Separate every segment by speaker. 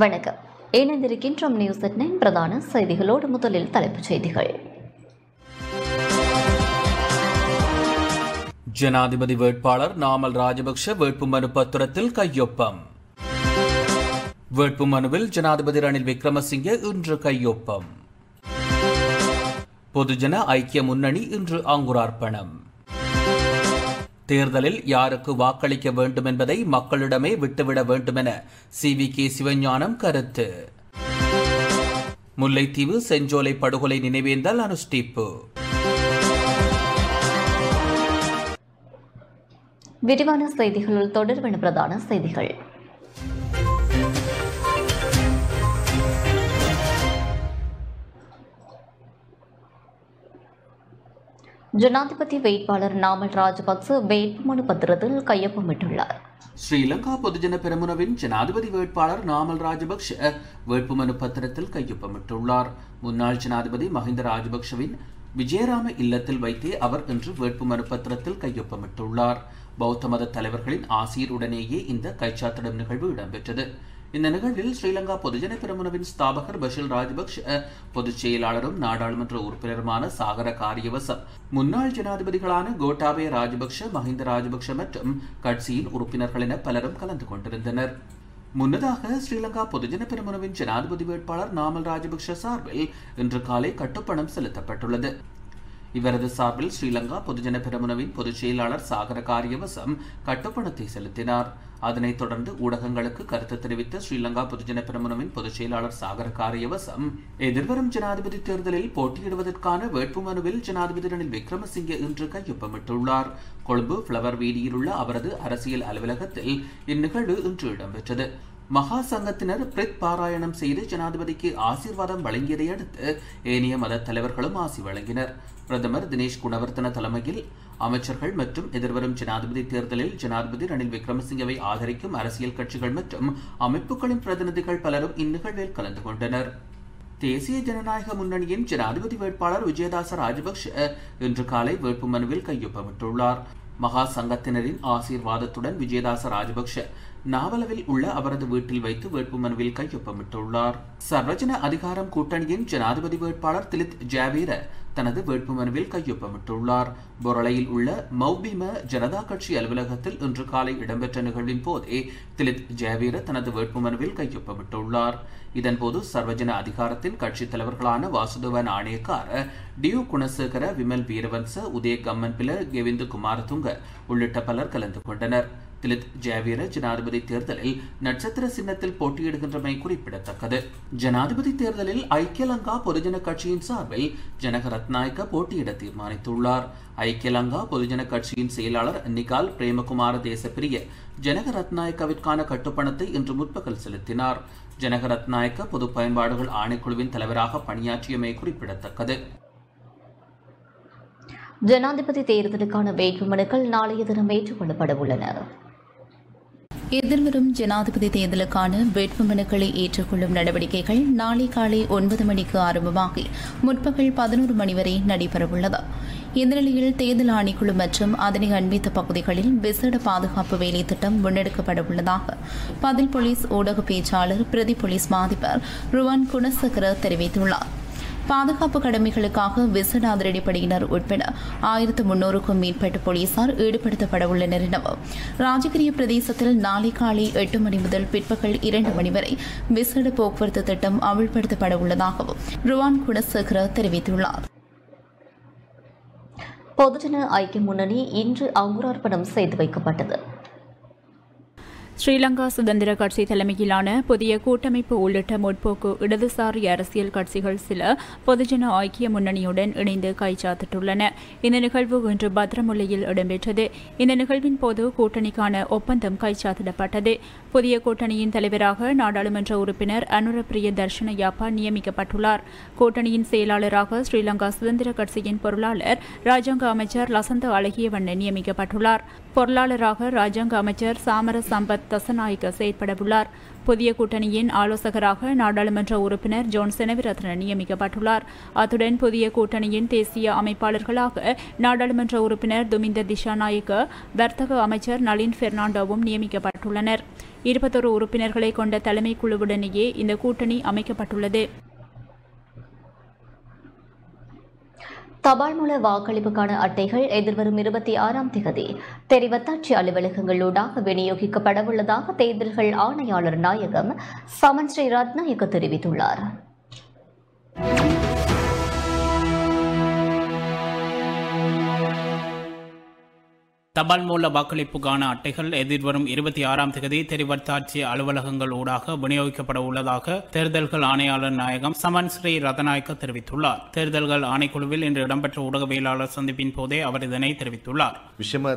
Speaker 1: வணக்கம். இணைந்திருக்கின்றோம் news at nine பிரதான செய்திகளோடு முதலில் தலைப்புச் செய்திகள்.
Speaker 2: ஜனாதிபதி வேட்பாளர் நாமல் ராஜபக்ஷ வேட்புமனு பத்திரத்தில் கையொப்பம். வேட்புமனுவில் ஜனாதிபதி ரணில் விக்ரமசிங்கே இன்று கையொப்பம். பொதுஜன ஐக்கிய முன்னணி இன்று அங்குரார்ப்பணம். தேர்தலில் யாருக்கு வாக்களிக்க வேண்டும் என்பதை மக்களிடமே விட்டுவிட வேண்டும் என சி வி கே சிவஞானம் கருத்து. முல்லைத்தீவு செஞ்சோலை படுகொலை நினைவேந்தல் அனுஷ்டிப்பு.
Speaker 1: விரிவான செய்திகளுள் தொடர்பான பிரதான செய்திகள். ஜனாதிபதி வேட்பாளர் நாமல் ராஜபக்ச வேட்புமனு பத்திரத்தில் கையொப்பமிட்டுள்ளார்.
Speaker 2: ஸ்ரீலங்கா பொதுஜன பெருமுனவின் ஜனாதிபதி வேட்பாளர் நாமல் ராஜபக்ஷ வேட்புமனு பத்திரத்தில் கையொப்பமிட்டுள்ளார். முன்னாள் ஜனாதிபதி மஹிந்த ராஜபக்ஷவின் விஜயராம இல்லத்தில் வைத்தே அவர் இன்று வேட்புமனு பத்திரத்தில் கையொப்பமிட்டுள்ளார். பௌத்த மத தலைவர்களின் ஆசிரியருடனேயே இந்த கைச்சாத்திடும் நிகழ்வு இடம்பெற்றது. இந்த நிகழ்வில் ஸ்ரீலங்கா பொதுஜன பெருமனவின் ஸ்தாபகர் பஷில் ராஜபக்ஷ பொதுச் செயலாளரும் நாடாளுமன்ற உறுப்பினருமான சாகர காரியவசம் முன்னாள் ஜனாதிபதிகளான கோட்டாபய ராஜபக்ஷ மஹிந்த ராஜபக்ஷ மற்றும் கட்சியின் உறுப்பினர்கள் என பலரும் கலந்து கொண்டிருந்தனர். முன்னதாக ஸ்ரீலங்கா பொதுஜன பெருமனவின் ஜனாதிபதி வேட்பாளர் நாமல் ராஜபக்ஷ சார்பில் இன்று காலை கட்டுப்பணம் செலுத்தப்பட்டுள்ளது. இவரது சார்பில் ஸ்ரீலங்கா பொதுஜன பெருமனவின் பொதுச் செயலாளர் சாகர காரியவசம் கட்டுப்பணத்தை செலுத்தினார். அதனைத் தொடர்ந்து ஊடகங்களுக்கு கருத்து தெரிவித்த ஸ்ரீலங்கா பொதுஜன பெருமனவின் பொதுச் செயலாளர் சாகர காரியவசம். எதிர்வரும் ஜனாதிபதி தேர்தலில் போட்டியிடுவதற்கான வேட்புமனுவில் ஜனாதிபதி ரணில் விக்ரமசிங்கே இன்று கையொப்பமிட்டுள்ளார். கொழும்பு பிளவர் வீதியில் உள்ள அவரது அரசியல் அலுவலகத்தில் இந்நிகழ்வு இன்று இடம்பெற்றது. மகா சங்கத்தினர் பிரித் பாராயணம் செய்து ஜனாதிபதிக்கு ஆசீர்வாதம் வழங்கியதை அடுத்து ஏனைய மத தலைவர்களும் ஆசி வழங்கினர். பிரதமர் தினேஷ் குணவர்த்தன தலைமையில் அமைச்சர்கள் மற்றும் எதிர்வரும் ஜனாதிபதி தேர்தலில் ஜனாதிபதி ரணில் விக்ரமசிங்கவை ஆதரிக்கும் அரசியல் கட்சிகள் மற்றும் அமைப்புகளின் பிரதிநிதிகள் பலரும் இந்நிகழ்வில் கலந்து கொண்டனர். தேசிய ஜனநாயக முன்னணியின் ஜனாதிபதி வேட்பாளர் விஜயதாச ராஜபக்ஷ இன்று காலை வேட்புமனுவில் கையொப்பமிட்டுள்ளார். மகா சங்கத்தினரின் ஆசீர்வாதத்துடன் விஜயதாச ராஜபக்ஷ நாவலவில் உள்ள அவரது வீட்டில் வைத்து வேட்புமனுவில் கையொப்பமிட்டுள்ளார். சர்வஜன அதிகாரம் கூட்டணியின் ஜனாதிபதி வேட்பாளர் திலித் ஜாவீர தனது வேட்புமனுவில் கையொப்பமிட்டுள்ளார். பொரளையில் உள்ள மௌபிம ஜனதா கட்சி அலுவலகத்தில் இன்று காலை இடம்பெற்ற நிகழ்வின் போதே திலித் ஜெயவீர தனது வேட்புமனுவில் கையொப்பமிட்டுள்ளார். இதன்போது சர்வஜன அதிகாரத்தின் கட்சித் தலைவர்களான வாசுதேவ நாணயக்கார டியூ குணசேகர விமல் வீரவன்ச உதய கம்மன் பில கெவிந்து குமாரதுங்க உள்ளிட்ட பலர் கலந்து கொண்டனர். திலித் ஜேவியர ஜனாதிபதி தேர்தலில் நட்சத்திர சின்னத்தில் போட்டியிடுகின்றமை குறிப்பிடத்தக்கது. ஜனாதிபதி தேர்தலில் ஐக்கிய லங்கா பொதுஜன கட்சியின் சார்பில் ஜனக ரத்நாயக்க போட்டியிட தீர்மானித்துள்ளார். ஐக்கிய லங்கா பொதுஜன கட்சியின் செயலாளர் நிகால் பிரேமகுமார தேசப்பிரிய ஜனக ரத்நாயக்கவிற்கான கட்டுப்பணத்தை இன்று முற்பகல் செலுத்தினார். ஜனக ரத்நாயக்க பொது பயன்பாடுகள் ஆணைக்குழுவின் தலைவராக பணியாற்றியமை குறிப்பிடத்தக்கது.
Speaker 1: ஜனாதிபதி தேர்தலுக்கான வேட்புமனுக்கள் நாளைய தினம் ஏற்றுக்கொள்ளப்பட உள்ளன.
Speaker 3: எதிர்வரும் ஜனாதிபதி தேர்தலுக்கான வேட்புமனுக்களை ஏற்றுக்கொள்ளும் நடவடிக்கைகள் நாளை காலை ஒன்பது மணிக்கு ஆரம்பமாகி முற்பகல் பதினோரு மணி வரை நடைபெறவுள்ளது. இந்த நிலையில் தேர்தல் ஆணைக்குழு மற்றும் அதனை அண்மித்த பகுதிகளில் விசேட பாதுகாப்பு வேலை திட்டம் முன்னெடுக்கப்பட உள்ளதாக பதில் போலீஸ் ஊடக பேச்சாளர் பிரதி போலீஸ் மாதிபர் ருவான் குணசக்கர தெரிவித்துள்ளார். பாதுகாப்பு கடமைகளுக்காக விசேட அதிரடிப்படையினர் உட்பட ஆயிரத்து முன்னூறுக்கும் மேற்பட்ட போலீசார் ஈடுபடுத்தப்பட உள்ளனர் எனவும் ராஜகிரிய பிரதேசத்தில் நாளை காலை எட்டு மணி முதல் பிற்பகல் இரண்டு மணி வரை விசேட போக்குவரத்து திட்டம் அமல்படுத்தப்பட உள்ளதாகவும் ருவான் குணசேகர தெரிவித்துள்ளார்.
Speaker 1: பொதுஜன ஐக்கிய முன்னணி இன்று அங்குரார்ப்பணம் செய்து வைக்கப்பட்டது.
Speaker 4: ஸ்ரீலங்கா சுதந்திர கட்சி தலைமையிலான புதிய கூட்டமைப்பு உள்ளிட்ட முற்போக்கு இடதுசாரி அரசியல் கட்சிகள் சில பொதுஜன ஐக்கிய முன்னணியுடன் இணைந்து கைச்சாத்திட்டுள்ளன இந்த நிகழ்வு இன்று பத்ரமுல்லையில் இடம்பெற்றது. இந்த நிகழ்வின் போது கூட்டணிக்கான ஒப்பந்தம் கைச்சாத்திடப்பட்டது புதிய கூட்டணியின் தலைவராக நாடாளுமன்ற உறுப்பினர் அனுரப்பிரிய தர்ஷன யாப்பா நியமிக்கப்பட்டுள்ளார். கூட்டணியின் செயலாளராக ஸ்ரீலங்கா சுதந்திர கட்சியின் பொருளாளர் ராஜாங்க அமைச்சர் லசந்த அழகியவண்ணன் நியமிக்கப்பட்டுள்ளார். பொருளாளராக ராஜாங்க அமைச்சர் சாமர சம்பத் தசநாயக்க செயற்படவுள்ளார். புதிய கூட்டணியின் ஆலோசகராக நாடாளுமன்ற உறுப்பினர் ஜோன் செனவிரத்ன நியமிக்கப்பட்டுள்ளார். அத்துடன் புதிய கூட்டணியின் தேசிய அமைப்பாளர்களாக நாடாளுமன்ற உறுப்பினர் துமிந்த திஷாநாயக்க வர்த்தக அமைச்சர் நளின் பெர்னாண்டோவும் நியமிக்கப்பட்டுள்ளனர். இருபத்தொரு உறுப்பினர்களை கொண்ட தலைமை குழுவுடனேயே இந்த கூட்டணி அமைக்கப்பட்டுள்ளது.
Speaker 1: தபால் மூல வாக்களிப்புக்கான அட்டைகள் எதிர்வரும் இருபத்தி ஆறாம் திகதி தெரிவத்தாட்சி அலுவலகங்களூடாக விநியோகிக்கப்படவுள்ளதாக தேர்தல்கள் ஆணையாளர் நாயகம் சமன் ஸ்ரீ ரத்நாயக்க தெரிவித்துள்ளார்.
Speaker 5: தபால் மூல வாக்களிப்புக்கான அட்டைகள் எதிர்வரும் இருபத்தி ஆறாம் தேதி தெரிவத்தாட்சி அலுவலகங்கள் ஊடாக விநியோகிக்கப்பட உள்ளதாக தேர்தல்கள் ஆணையாளர் நாயகம் சமன் ஸ்ரீ ரதநாயக்க தெரிவித்துள்ளார் தேர்தல்கள் ஆணைக்குழுவில் இன்று இடம்பெற்ற ஊடகவியலாளர் சந்திப்பின் போதே அவர் இதனை தெரிவித்துள்ளார்
Speaker 6: විෂම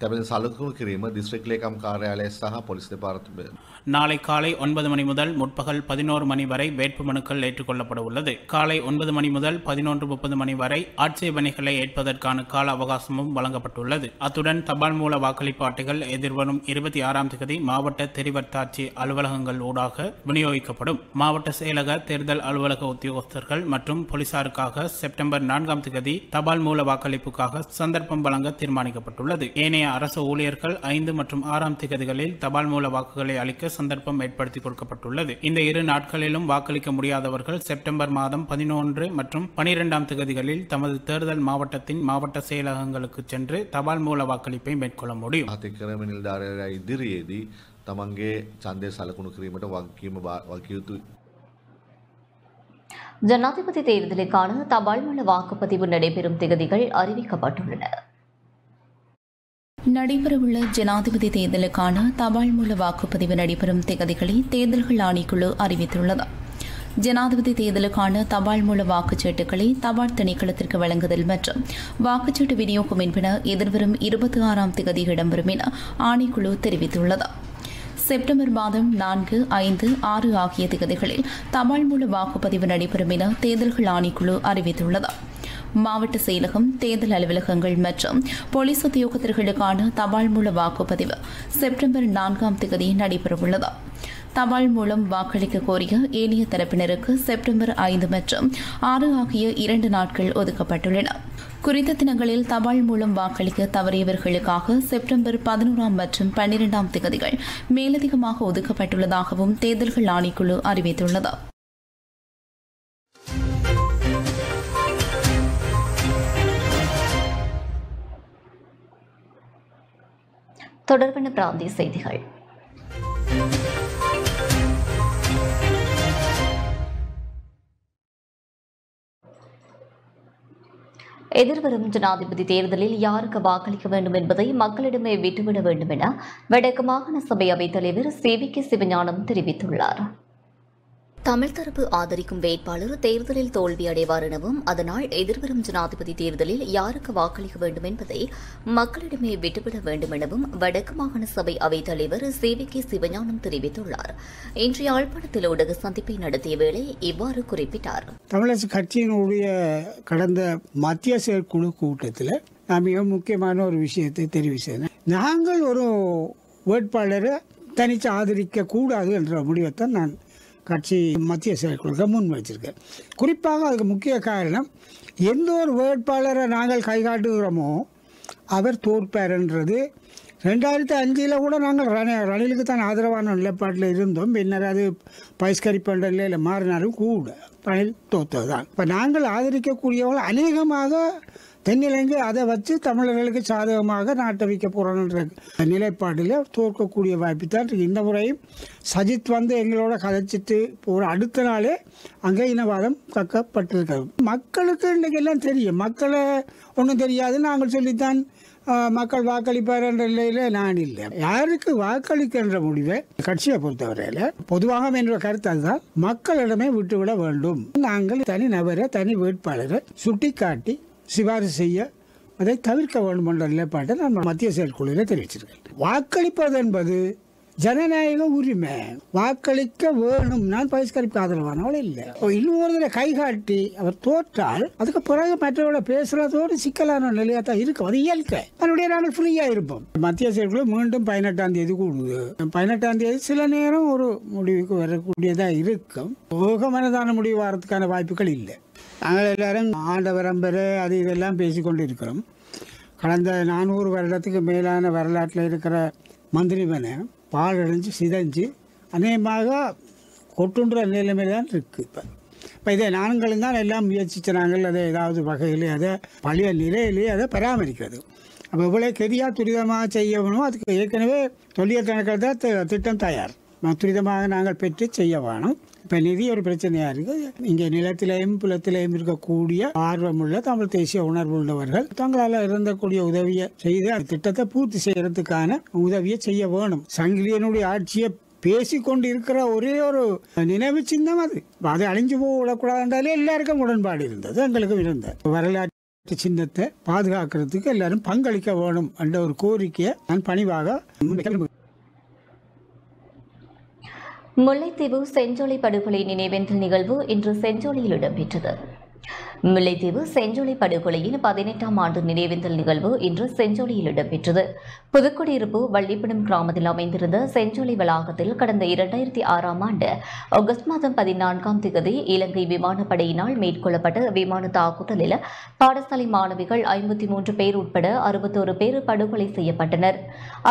Speaker 6: තැබෙන සලකුණු කිරීම දිස්ත්‍රික් ලේකම් කාර්යාලය සහ පොලිස් දෙපාර්තමේන්තුව
Speaker 5: நாளை காலை ஒன்பது மணி முதல் முற்பகல் பதினோரு மணி வரை வேட்புமனுக்கள் ஏற்றுக்கொள்ளப்பட உள்ளது. காலை ஒன்பது மணி முதல் பதினொன்று முப்பது மணி வரை ஆட்சேபனைகளை ஏற்பதற்கான கால அவகாசமும் வழங்கப்பட்டுள்ளது. அத்துடன் தபால் மூல வாக்களிப்பு அட்டைகள் எதிர்வரும் இருபத்தி ஆறாம் தேதி மாவட்ட தெரிவர்த்தாட்சி அலுவலகங்கள் ஊடாக விநியோகிக்கப்படும். மாவட்ட செயலக தேர்தல் அலுவலக உத்தியோகஸ்தர்கள் மற்றும் போலீசாருக்காக செப்டம்பர் நான்காம் தேதி தபால் மூல வாக்களிப்புக்காக சந்தர்ப்பம் வழங்க தீர்மானிக்கப்பட்டுள்ளது. ஏனைய அரசு ஊழியர்கள் ஐந்து மற்றும் ஆறாம் திகதிகளில் தபால் மூல வாக்குகளை அளிக்க சந்தர்ப்பம் ஏற்படுத்தி கொடுக்கப்பட்டுள்ளது இந்த இரு நாட்களிலும் வாக்களிக்க முடியாதவர்கள் செப்டம்பர் மாதம் பதினொன்று மற்றும் பனிரெண்டாம் தேதிகளில் தமது தேர்தல் மாவட்டத்தின் மாவட்ட செயலகங்களுக்கு சென்று தபால் மூல வாக்களிப்பை மேற்கொள்ள முடியும்
Speaker 6: අතිකරම නිල්ධාරය ඉදිරියේදී තමන්ගේ චන්දය සලකුණු කිරීමට වගකීම වකයුතු
Speaker 1: ஜனாதிபதி தேர்தலுக்கான தபால் மூல வாக்குப்பதிவு நடைபெறும் திகதிகள் அறிவிக்கப்பட்டுள்ளன
Speaker 3: நடைபெறவுள்ள ஜனாதிபதி தேர்தலுக்கான தபால் மூல வாக்குப்பதிவு நடைபெறும் தேதிகளை தேர்தல்கள் ஆணைக்குழு அறிவித்துள்ளது. ஜனாதிபதி தேர்தலுக்கான தபால் மூல வாக்குச்சீட்டுகளை தபால் திணைக்களத்திற்கு வழங்குதல் மற்றும் வாக்குச்சீட்டு விநியோகம் என்பன எதிர்வரும் இருபத்தி ஆறாம் தேதி இடம்பெறும் என ஆணைக்குழு தெரிவித்துள்ளது. செப்டம்பர் மாதம் நான்கு ஐந்து ஆறு ஆகிய தேதிகளில் தபால் மூல வாக்குப்பதிவு நடைபெறும் என தேர்தல்கள் ஆணைக்குழு அறிவித்துள்ளது. மாவட்ட செயலகம் தேர்தல் அலுவலகங்கள் மற்றும் போலீஸ் உத்தியோகத்தர்களுக்கான தபால் மூல வாக்குப்பதிவு செப்டம்பர் நான்காம் தேதி நடைபெறவுள்ளது. தபால் மூலம் வாக்களிக்க கோரிய ஏனைய தரப்பினருக்கு செப்டம்பர் ஐந்து மற்றும் ஆறு ஆகிய இரண்டு நாட்கள் ஒதுக்கப்பட்டுள்ளன. குறித்த தினங்களில் தபால் மூலம் வாக்களிக்க தவறியவர்களுக்காக செப்டம்பர் பதினோராம் மற்றும் பன்னிரெண்டாம் திகதிகள் மேலதிகமாக ஒதுக்கப்பட்டுள்ளதாகவும் தேர்தல்கள் ஆணைக்குழு அறிவித்துள்ளது.
Speaker 1: தொடர்பான பிராந்திய செய்திகள். எதிர்வரும் ஜனாதிபதி தேர்தலில் யாருக்கு வாக்களிக்க வேண்டும் என்பதை மக்களிடமே விட்டுவிட வேண்டும் என வடக்கு மாகாண சபை அவைத் தலைவர் சி வி கே சிவஞானம் தெரிவித்துள்ளார். தமிழ் தரப்பு ஆதரிக்கும் வேட்பாளர் தேர்தலில் தோல்வியடைவார் எனவும் அதனால் எதிர்வரும் ஜனாதிபதி தேர்தலில் யாருக்கு வாக்களிக்க வேண்டும் என்பதை மக்களிடமே விட்டுவிட வேண்டும் எனவும் வடக்கு மாகாண சபை அவைத் தலைவர் சி வி கே சிவஞானம் தெரிவித்துள்ளார். இன்று யாழ்ப்பாணத்தில் ஊடக சந்திப்பை நடத்திய வேளை இவ்வாறு குறிப்பிட்டார்.
Speaker 7: தமிழரசு கட்சியினுடைய கடந்த மத்திய செயற்குழு கூட்டத்தில் நான் மிக முக்கியமான ஒரு விஷயத்தை தெரிவித்தேன் நாங்கள் ஒரு வேட்பாளரை தனித்து ஆதரிக்க கூடாது என்ற முடிவைத்தான் நான் கட்சி மத்திய செயற்குழுக்க முன் வச்சிருக்கேன் குறிப்பாக அதுக்கு முக்கிய காரணம் எந்த ஒரு வேட்பாளரை நாங்கள் கைகாட்டுகிறோமோ அவர் தோற்பார்ன்றது. ரெண்டாயிரத்தி அஞ்சில் கூட நாங்கள் ரண ரணிலுக்கு தான் ஆதரவான நிலைப்பாட்டில் இருந்தோம். பின்னர் அது பயிஸ்கரிப்பண்ட நிலையில் மாறினாலும் கூட ரணில் தோத்தது தான் இப்போ நாங்கள் ஆதரிக்கக்கூடியவர்கள் அநேகமாக தென்னிலங்கை அதை வச்சு தமிழர்களுக்கு சாதகமாக நாட்டை வைக்க போகிறோன்ற நிலைப்பாட்டில் தோற்கக்கூடிய வாய்ப்பு தான் இந்த முறையும் சஜித் வந்து எங்களோட கதைச்சிட்டு போகிற அடுத்த நாளே அங்கே இனவாதம் கக்கப்பட்டிருக்கிறது. மக்களுக்கு இன்றைக்கு எல்லாம் தெரியும். மக்களை ஒன்றும் தெரியாது. நாங்கள் சொல்லித்தான் மக்கள் வாக்களிப்பார் என்ற நிலையில் நான் இல்லை. யாருக்கு வாக்களிக்கின்ற முடிவை கட்சியை பொறுத்தவரையில் பொதுவாக என்ற கருத்து அதுதான். மக்களிடமே விட்டுவிட வேண்டும். நாங்கள் தனி நபரை தனி வேட்பாளரை சுட்டி காட்டி சிபாரிசு செய்ய அதை தவிர்க்க வேண்டும் என்ற நிலைப்பாட்டை நான் மத்திய செயற்குழுவில் தெரிவிச்சிருக்கேன் வாக்களிப்பது என்பது ஜனநாயக உரிமை. வாக்களிக்க வேணும். நான் பகிஷ்கரிப்பு ஆதரவானவள் இல்லை. இன்னொரு கை காட்டி அவர் தோற்றால் அதுக்கு பிறகு மற்றவர்களை பேசுறதோடு சிக்கலான நிலையாக தான் இருக்கும். அது இயல்கை அதனுடைய நாங்கள் ஃப்ரீயாக இருப்போம். மத்திய செயற்குழு மீண்டும் பதினெட்டாம் தேதி கூடுது. பதினெட்டாம் தேதி சில நேரம் ஒரு முடிவுக்கு வரக்கூடியதாக இருக்கும். போக மனதான முடிவு வரதுக்கான வாய்ப்புகள் இல்லை. நாங்கள் எல்லாரும் ஆண்டவரம்பரு அது இதெல்லாம் பேசிக்கொண்டு இருக்கிறோம் கடந்த நானூறு வருடத்துக்கு மேலான வரலாற்றில் இருக்கிற மந்திரிமனை பாழடைஞ்சு சிதைஞ்சு அநேகமாக கொட்டுன்ற நிலைமையில் தான் இருக்குது இப்போ. இப்போ இதை நாங்களும் தான் எல்லாம் முயற்சிச்சு நாங்கள் அதை ஏதாவது வகையிலே அதை பழைய நிலையிலேயே அதை பராமரிக்கிறது. அப்போ இவ்வளோ கெதியாக துரிதமாக செய்யணும் அதுக்கு ஏற்கனவே தொல்லியல் கணக்கில் தான் திட்டம் தயார். துரிதமாக நாங்கள் பெற்று செய்ய வேணும். இப்போ நிதி ஒரு பிரச்சனையாக இருக்குது இங்கே நிலத்திலையும் புலத்திலையும் இருக்கக்கூடிய ஆர்வமுள்ள தமிழ் தேசிய உணர்வு உள்ளவர்கள் தங்களால் இருந்தக்கூடிய உதவியை செய்து அந்த திட்டத்தை பூர்த்தி செய்யறதுக்கான உதவியை செய்ய வேணும். சங்கிலியனுடைய ஆட்சியை பேசிக்கொண்டு இருக்கிற ஒரே ஒரு நினைவு சின்னம் அது. அது அழிஞ்சு போக விடக்கூடாதுன்றாலே எல்லாருக்கும் உடன்பாடு இருந்தது எங்களுக்கும் இருந்தது. வரலாற்று சின்னத்தை பாதுகாக்கிறதுக்கு எல்லாரும் பங்களிக்க வேணும் என்ற ஒரு கோரிக்கையை நான் பணிவாக முன்வைக்க
Speaker 1: முல்லைத்தீவு செஞ்சோலை படுகொலை நினைவேந்தல் நிகழ்வு இன்று செஞ்சோலையில் இடம்பெற்றது. முல்லைத்தீவு செஞ்சோலை படுகொலையின் பதினெட்டாம் ஆண்டு நினைவேந்தல் நிகழ்வு இன்று செஞ்சோலையில் இடம்பெற்றது. புதுக்குடியிருப்பு வள்ளிப்படம் கிராமத்தில் அமைந்திருந்த செஞ்சோலை வளாகத்தில் கடந்த இரண்டாயிரத்தி ஆறாம் ஆண்டு ஆகஸ்ட் மாதம் பதினான்காம் திகதி இலங்கை விமானப்படையினால் மேற்கொள்ளப்பட்ட விமான தாக்குதலில் பாடசாலை மாணவிகள் ஐம்பத்தி மூன்று பேர் உட்பட அறுபத்தோரு பேர் படுகொலை செய்யப்பட்டனர்.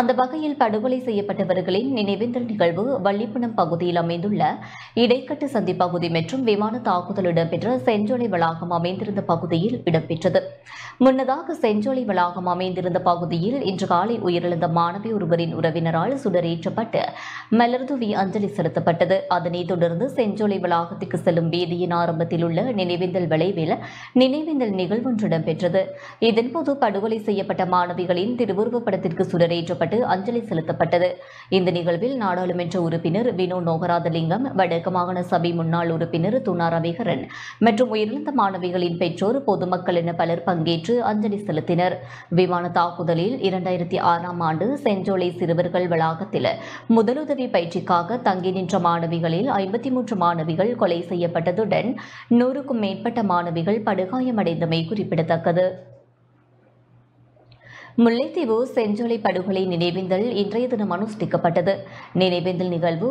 Speaker 1: அந்த வகையில் படுகொலை செய்யப்பட்டவர்களின் நினைவேந்தல் நிகழ்வு வள்ளிப்பணம் பகுதியில் அமைந்துள்ள இடைக்கட்டு சந்தி பகுதி மற்றும் விமான தாக்குதல் இடம்பெற்ற செஞ்சோலை வளாகம் அமைந்திருந்த பகுதியில் இடம்பெற்றது. முன்னதாக செஞ்சோலை வளாகம் அமைந்திருந்த பகுதியில் இன்று காலை உயிரிழந்த மாணவி ஒருவரின் உறவினரால் சுடரேற்றப்பட்டு மலர்தூவி அஞ்சலி செலுத்தப்பட்டது. அதனைத் தொடர்ந்து செஞ்சோலை வளாகத்துக்கு செல்லும் வீதியின் ஆரம்பத்தில் உள்ள நினைவேந்தல் விளைவில் நினைவேந்தல் நிகழ்வொன்று இடம்பெற்றது. இதன்போது படுகொலை செய்யப்பட்ட மாணவிகளின் திருவுருவப் படத்திற்கு சுடரேற்றப்பட்டு அஞ்சலி செலுத்தப்பட்டது. இந்த நிகழ்வில் நாடாளுமன்ற உறுப்பினர் வினோ நோகராதலிங்கம் வடக்கு மாகாண சபை முன்னாள் உறுப்பினர் துணா ரவிகரன் மற்றும் உயிரிழந்த மாணவி மாணவிகளின் பெற்றோர் பொதுமக்கள் என பலர் பங்கேற்று அஞ்சலி செலுத்தினர். விமான தாக்குதலில் இரண்டாயிரத்தி ஆறாம் ஆண்டு செஞ்சோலை சிறுவர்கள் வளாகத்தில் முதலுதவி பயிற்சிக்காக தங்கி நின்ற மாணவிகளில் ஐம்பத்தி மூன்று மாணவிகள் கொலை செய்யப்பட்டதுடன் நூறுக்கும் மேற்பட்ட மாணவிகள் படுகாயமடைந்தமை குறிப்பிடத்தக்கது. முல்லைத்தீவு செஞ்சோலை படுகொலை நினைவேந்தல் இன்றைய தினம் அனுஷ்டிக்கப்பட்டது. நினைவேந்தல் நிகழ்வு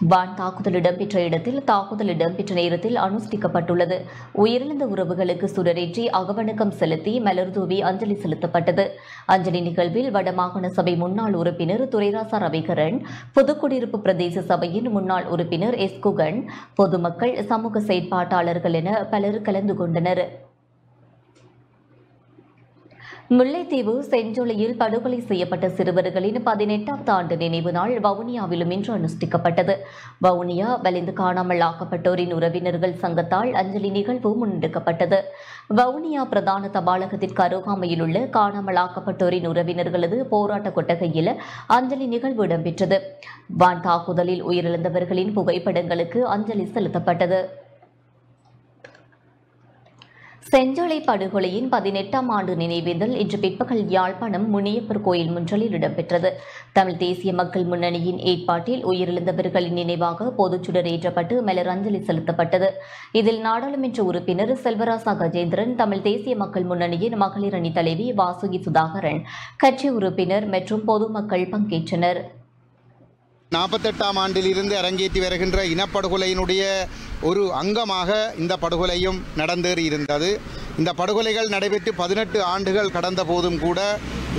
Speaker 1: வான் தாக்குதல் இடம்பெற்ற இடத்தில் தாக்குதல் இடம்பெற்ற நேரத்தில் அனுஷ்டிக்கப்பட்டுள்ளது. உயிரிழந்த உறவுகளுக்கு சுடரேற்றி அகவணக்கம் செலுத்தி மலர்தூவி அஞ்சலி செலுத்தப்பட்டது. அஞ்சலி நிகழ்வில் வடமாகாண சபை முன்னாள் உறுப்பினர் துரைராசா ரவிகரன் பொதுக்குடியிருப்பு பிரதேச சபையின் முன்னாள் உறுப்பினர் எஸ் குகன் பொதுமக்கள் சமூக செயற்பாட்டாளர்கள் என பலர் கலந்து கொண்டனர். முல்லைத்தீவு செஞ்சொலியில் படுகொலை செய்யப்பட்ட சிறுவர்களின் பதினெட்டாவது ஆண்டு நினைவு நாள் வவுனியாவிலும் இன்று அனுஷ்டிக்கப்பட்டது. வவுனியா வலிந்து காணாமல் ஆக்கப்பட்டோரின் உறவினர்கள் சங்கத்தால் அஞ்சலி நிகழ்வு முன்னெடுக்கப்பட்டது. வவுனியா பிரதான தபாலகத்திற்கு அருகாமையில் உள்ள காணாமல் ஆக்கப்பட்டோரின் உறவினர்களது போராட்ட கொட்டகையில் அஞ்சலி நிகழ்வு இடம்பெற்றது. வான் தாக்குதலில் உயிரிழந்தவர்களின் புகைப்படங்களுக்கு அஞ்சலி செலுத்தப்பட்டது. செஞ்சோலை படுகொலையின் பதினெட்டாம் ஆண்டு நினைவேந்தல் இன்று பிற்பகல் யாழ்ப்பாணம் முனியப்பர் கோயில் முன்றலில் இடம்பெற்றது. தமிழ் தேசிய மக்கள் முன்னணியின் ஏற்பாட்டில் உயிரிழந்தவர்களின் நினைவாக பொதுச்சுடர் ஏற்றப்பட்டு மலரஞ்சலி செலுத்தப்பட்டது. இதில் நாடாளுமன்ற உறுப்பினர் செல்வராசா கஜேந்திரன் தமிழ் தேசிய மக்கள் முன்னணியின் மகளிர் அணி தலைவி வாசுகி சுதாகரன் கட்சி உறுப்பினர் மற்றும் பொதுமக்கள் பங்கேற்றனர்.
Speaker 8: நாற்பத்தெட்டாம் ஆண்டிலிருந்து அரங்கேற்றி வருகின்ற இனப்படுகொலையினுடைய ஒரு அங்கமாக இந்த படுகொலையும் நடந்தேறி இருந்தது இந்த படுகொலைகள் நடைபெற்று பதினெட்டு ஆண்டுகள் கடந்த போதும் கூட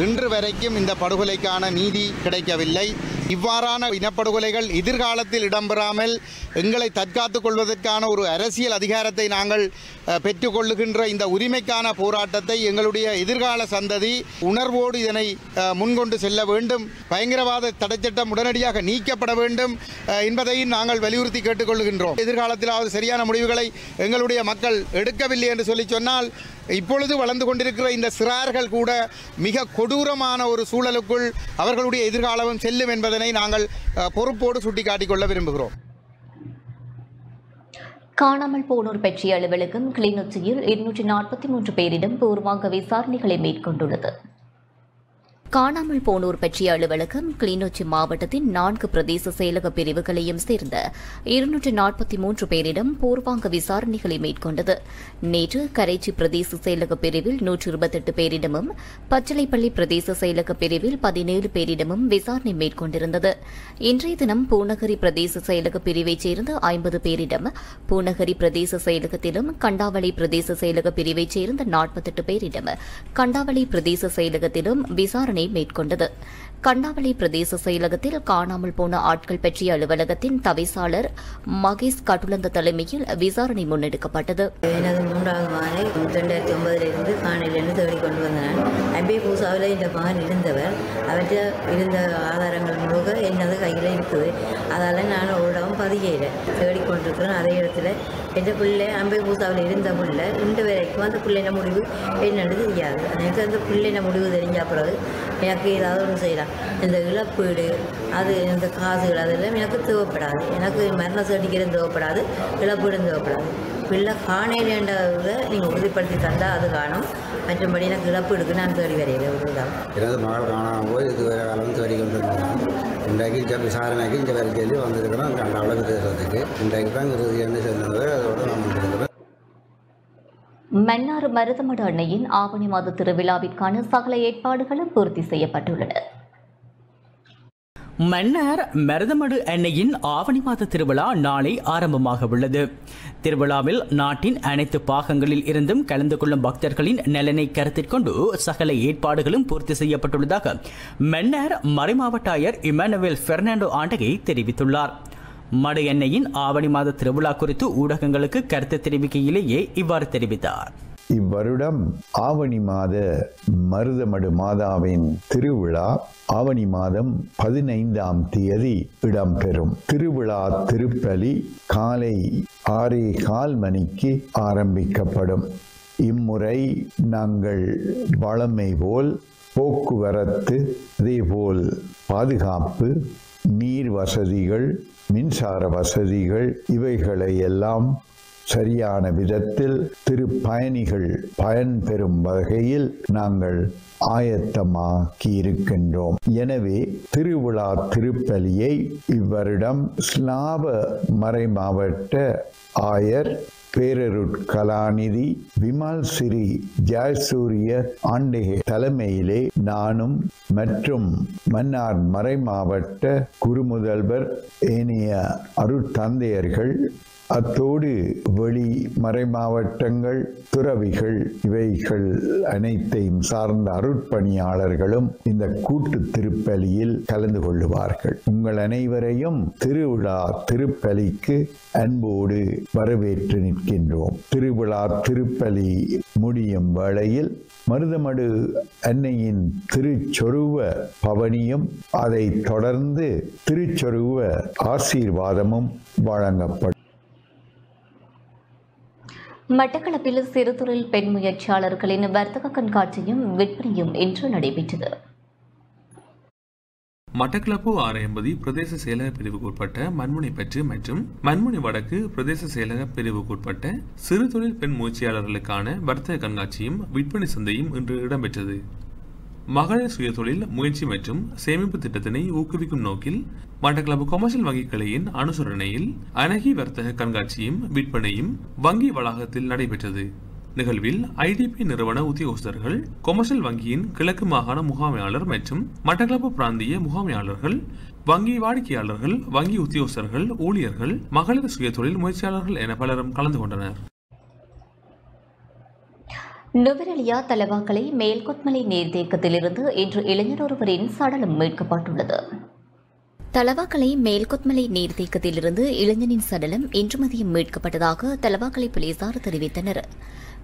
Speaker 8: இன்று வரைக்கும் இந்த படுகொலைக்கான நீதி கிடைக்கவில்லை. இவ்வாறான இனப்படுகொலைகள் எதிர்காலத்தில் இடம்பெறாமல் எங்களை தற்காத்துக் கொள்வதற்கான ஒரு அரசியல் அதிகாரத்தை நாங்கள் பெற்றுக்கொள்ளுகின்ற இந்த உரிமைக்கான போராட்டத்தை எங்களுடைய எதிர்கால சந்ததி உணர்வோடு இதனை முன்கொண்டு செல்ல வேண்டும். பயங்கரவாத தடைச்சட்டம் உடனடியாக நீக்கப்பட வேண்டும் என்பதையும் நாங்கள் வலியுறுத்தி கேட்டுக்கொள்கின்றோம். எதிர்காலத்திலாவது சரியான முடிவுகளை எங்களுடைய மக்கள் எடுக்கவில்லை என்று சொல்லி சொன்னால் இப்பொழுது வளர்ந்து கொண்டிருக்கிற இந்த சிறார்கள் கூட மிக கொடூரமான ஒரு சூழலுக்குள் அவர்களுடைய எதிர்காலமும் செல்லும் என்பதனை நாங்கள் பொறுப்போடு சுட்டிக்காட்டிக் கொள்ள விரும்புகிறோம்.
Speaker 1: காணாமல் போனோர் பற்றிய அலுவலகம் கிளிநொச்சியில் இருநூற்றி நாற்பத்தி மூன்று பேரிடம் பூர்வாங்க விசாரணைகளை மேற்கொண்டுள்ளது. காணாமல் போனோர் பற்றிய அலுவலகம் கிளிநொச்சி மாவட்டத்தின் நான்கு பிரதேச செயலக பிரிவுகளையும் சேர்ந்த இருநூற்று நாற்பத்தி மூன்று பேரிடம் பூர்வாங்க விசாரணைகளை மேற்கொண்டது. நேற்று கரைச்சி பிரதேச செயலக பிரிவில் நூற்று இருபத்தெட்டு பேரிடமும் பச்சளைப்பள்ளி பிரதேச செயலக பிரிவில் பதினேழு பேரிடமும் விசாரணை மேற்கொண்டிருந்தது. இன்றைய தினம் பூநகரி பிரதேச செயலக பிரிவைச் சேர்ந்த ஐம்பது பேரிடம் பூநகரி பிரதேச செயலகத்திலும் கண்டாவளி பிரதேச செயலக பிரிவைச் சேர்ந்த நாற்பத்தெட்டு பேரிடம் கண்டாவளி பிரதேச செயலகத்திலும் விசாரணை மேற்கொண்டது. கண்ணாமலை பிரதேச செயலகத்தில் காணாமல் போன ஆட்கள் பற்றிய அலுவலகத்தின் தவிசாளர் மகேஷ் கட்டுலந்த தலைமையில் விசாரணை முன்னெடுக்கப்பட்டது.
Speaker 9: எனது மூன்றாவது மகனை ரெண்டாயிரத்தி ஒன்பதிலிருந்து காணிலிருந்து தேடி கொண்டு வந்தேன் அம்பே பூசாவில் இந்த மகன் இருந்தவர் அவற்ற இருந்த ஆதாரங்கள் முழுக்க என்னது கையில் இருக்குது. அதால் நான் ஒரு இடம் பதியல. தேடிக்கொண்டிருக்கிறேன் அதே இடத்துல எந்த பிள்ளை அம்பை பூசாவில் இருந்த பிள்ளை இந்த வரைக்கும் அந்த பிள்ளைன முடிவு என்னன்னு தெரியாது. எனக்கு அந்த பிள்ளைன முடிவு தெரிஞ்ச பிறகு எனக்கு ஏதாவது ஒன்று செய்யலாம். இந்த இழப்பீடு அது இந்த காசுகள் அதெல்லாம் எனக்கு தேவைப்படாது. எனக்கு மரண சர்டிஃபிகேட் தேவைப்படாது இழப்பீடும் தேவைப்படாது. பிள்ளை காணையிலேன்றதை நீங்கள் உறுதிப்படுத்தி தந்தால் அது காணும். மற்றபடி எனக்கு இழப்பீடுக்கு நான் தேடி வரையில விடுதான்
Speaker 10: எனது மகள் காணாமல் போய் இதுவரை காலம் தேடி கொண்டிருந்தேன் இன்றைக்கு இந்த விசாரணைக்கு இந்த வேலை சொல்லி வந்திருக்கிறோம் அந்த அளவுக்கு தேடுறதுக்கு இன்றைக்கு தான் இறுதி என்ன சொன்னது அதோட நான் வந்திருக்கிறேன்
Speaker 1: மன்னார் மருதமடு அன்னையின் ஆவணி மாத திருவிழாவிற்கான சகல ஏற்பாடுகளும் பூர்த்தி செய்யப்பட்டுள்ளன.
Speaker 11: மன்னார் மருதமடு அன்னையின் ஆவணி மாத திருவிழா நாளை ஆரம்பமாக உள்ளது திருவிழாவில் நாட்டின் அனைத்து பாகங்களில் இருந்தும் கலந்து கொள்ளும் பக்தர்களின் நலனை கருத்தில் கொண்டு சகல ஏற்பாடுகளும் பூர்த்தி செய்யப்பட்டுள்ளதாக மன்னார் மறைமாவட்ட ஆயர் இமானுவேல் பெர்னாண்டோ ஆண்டகை தெரிவித்துள்ளார். மடு எண்ணெயின் ஆவணி மாத திருவிழா குறித்து ஊடகங்களுக்கு கருத்து தெரிவிக்கையிலேயே இவ்வாறு தெரிவித்தார்.
Speaker 12: இவ்வருடம் ஆவணி மாத மருதமடு மாதாவின் திருவிழா. ஆவணி மாதம் பதினைந்தாம் தேதி இடம்பெறும். திருவிழா திருப்பலி காலை ஆறே கால் மணிக்கு ஆரம்பிக்கப்படும். இம்முறை நாங்கள் வளமை போல் போக்குவரத்து அதேபோல் பாதுகாப்பு நீர் வசதிகள் மின்சார வசதிகள் இவைகளை எல்லாம் சரியான விதத்தில் திருப்பயணிகள் பயன்பெறும் வகையில் நாங்கள் ஆயத்தமாக்கி இருக்கின்றோம் எனவே திருவிழா திருப்பலியை இவ்வருடம் ஸ்லாப மறைமாவட்ட ஆயர் பேரருட் கலாநிதி விமல் சிறி ஜாயசூரிய ஆண்டகை தலைமையிலே நானும் மற்றும் மன்னார் மறைமாவட்ட குருமுதல்வர் ஏனைய அருட்தந்தையர்கள் அத்தோடு வெளி மறைமாவட்டங்கள் துறவிகள் இவைகள் அனைத்தையும் சார்ந்த அருட்பணியாளர்களும் இந்த கூட்டு திருப்பலியில் கலந்து கொள்ளுவார்கள். உங்கள் அனைவரையும் திருவிழா திருப்பலிக்கு அன்போடு வரவேற்று நிற்கின்றோம். திருவிழா திருப்பலி முடியும் வேளையில் மருதமடு அன்னையின் திருச்சொருவ பவனியும் அதை தொடர்ந்து திருச்சொருவ ஆசீர்வாதமும் வழங்கப்படும்.
Speaker 1: மட்டக்களப்பில் சிறுதொழில் பெண் முயற்சியாளர்களின் வர்த்தக கண்காட்சியும் விற்பனையும் இன்று நடைபெற்றது.
Speaker 13: மட்டக்களப்பு ஆரையம்பதி பிரதேச செயலக பிரிவுக்குட்பட்ட மண்முனை பற்று மற்றும் மண்முனை வடக்கு பிரதேச செயலக பிரிவுக்குட்பட்ட சிறு தொழில் பெண் முயற்சியாளர்களுக்கான வர்த்தக கண்காட்சியும் விற்பனை சந்தையும் இன்று இடம்பெற்றது. மகளிர் சுயதொழில் முயற்சி மற்றும் சேமிப்பு திட்டத்தினை ஊக்குவிக்கும் நோக்கில் மட்டக்களப்பு கொமர்ஷியல் வங்கிக் கிளையின் அனுசரணையில் அழகி வர்த்தக கண்காட்சியும் விற்பனையும் வங்கி வளாகத்தில் நடைபெற்றது. நிகழ்வில் ஐடிபி நிறுவன உத்தியோகஸ்தர்கள் கொமர்ஷியல் வங்கியின் கிழக்கு மாகாண முகாமையாளர் மற்றும் மட்டக்களப்பு பிராந்திய முகாமையாளர்கள் வங்கி வாடிக்கையாளர்கள் வங்கி உத்தியோகஸ்தர்கள் ஊழியர்கள் மகளிர் சுயதொழில் முயற்சியாளர்கள் என பலரும் கலந்து கொண்டனர்.
Speaker 1: நுவரெலியா தலவாக்கலை மேல்கொத்மலை நீர்த்தேக்கத்திலிருந்து இன்று இளைஞர் ஒருவரின் சடலம் மீட்கப்பட்டுள்ளது. தலவாக்கலை மேல்கொத்மலை நீர்த்தேக்கத்திலிருந்து இளைஞனின் சடலம் இன்று மதியம் மீட்கப்பட்டதாக தலவாக்கலை போலீசார் தெரிவித்தனர்.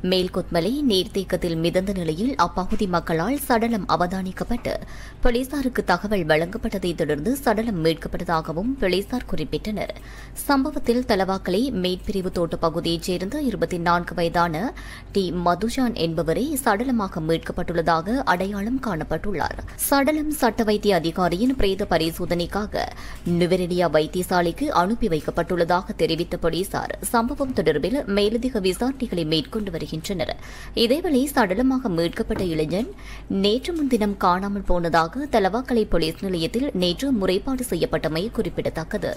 Speaker 1: மேல்கொத்மலை நீர்த்தேக்கத்தில் மிதந்த நிலையில் அப்பகுதி மக்களால் சடலம் அவதானிக்கப்பட்டு போலீசாருக்கு தகவல் வழங்கப்பட்டதைத் தொடர்ந்து சடலம் மீட்கப்பட்டதாகவும் போலீசார் குறிப்பிட்டனர். சம்பவத்தில் தலவாக்கலை மேற்பிரிவு தோட்ட பகுதியைச் சேர்ந்த இருபத்தி நான்கு வயதான டி. மதுஜான் என்பவரை சடலமாக மீட்கப்பட்டுள்ளதாக அடையாளம் காணப்பட்டுள்ளார். சடலம் சட்ட வைத்திய அதிகாரியின் பிரேத பரிசோதனைக்காக நுவரெலியா வைத்தியசாலைக்கு அனுப்பி வைக்கப்பட்டுள்ளதாக தெரிவித்த போலீசார் சம்பவம் தொடர்பில் மேலதிக விசாரணைகளை மேற்கொண்டு வருகிறார். வருகின்றனர் இதேவேளை சடலமாக மீட்கப்பட்ட இளைஞன் நேற்று முன்தினம் காணாமல் போனதாக தலவாக்கலை போலீஸ் நிலையத்தில் நேற்று முறைப்பாடு செய்யப்பட்டமை குறிப்பிடத்தக்கது.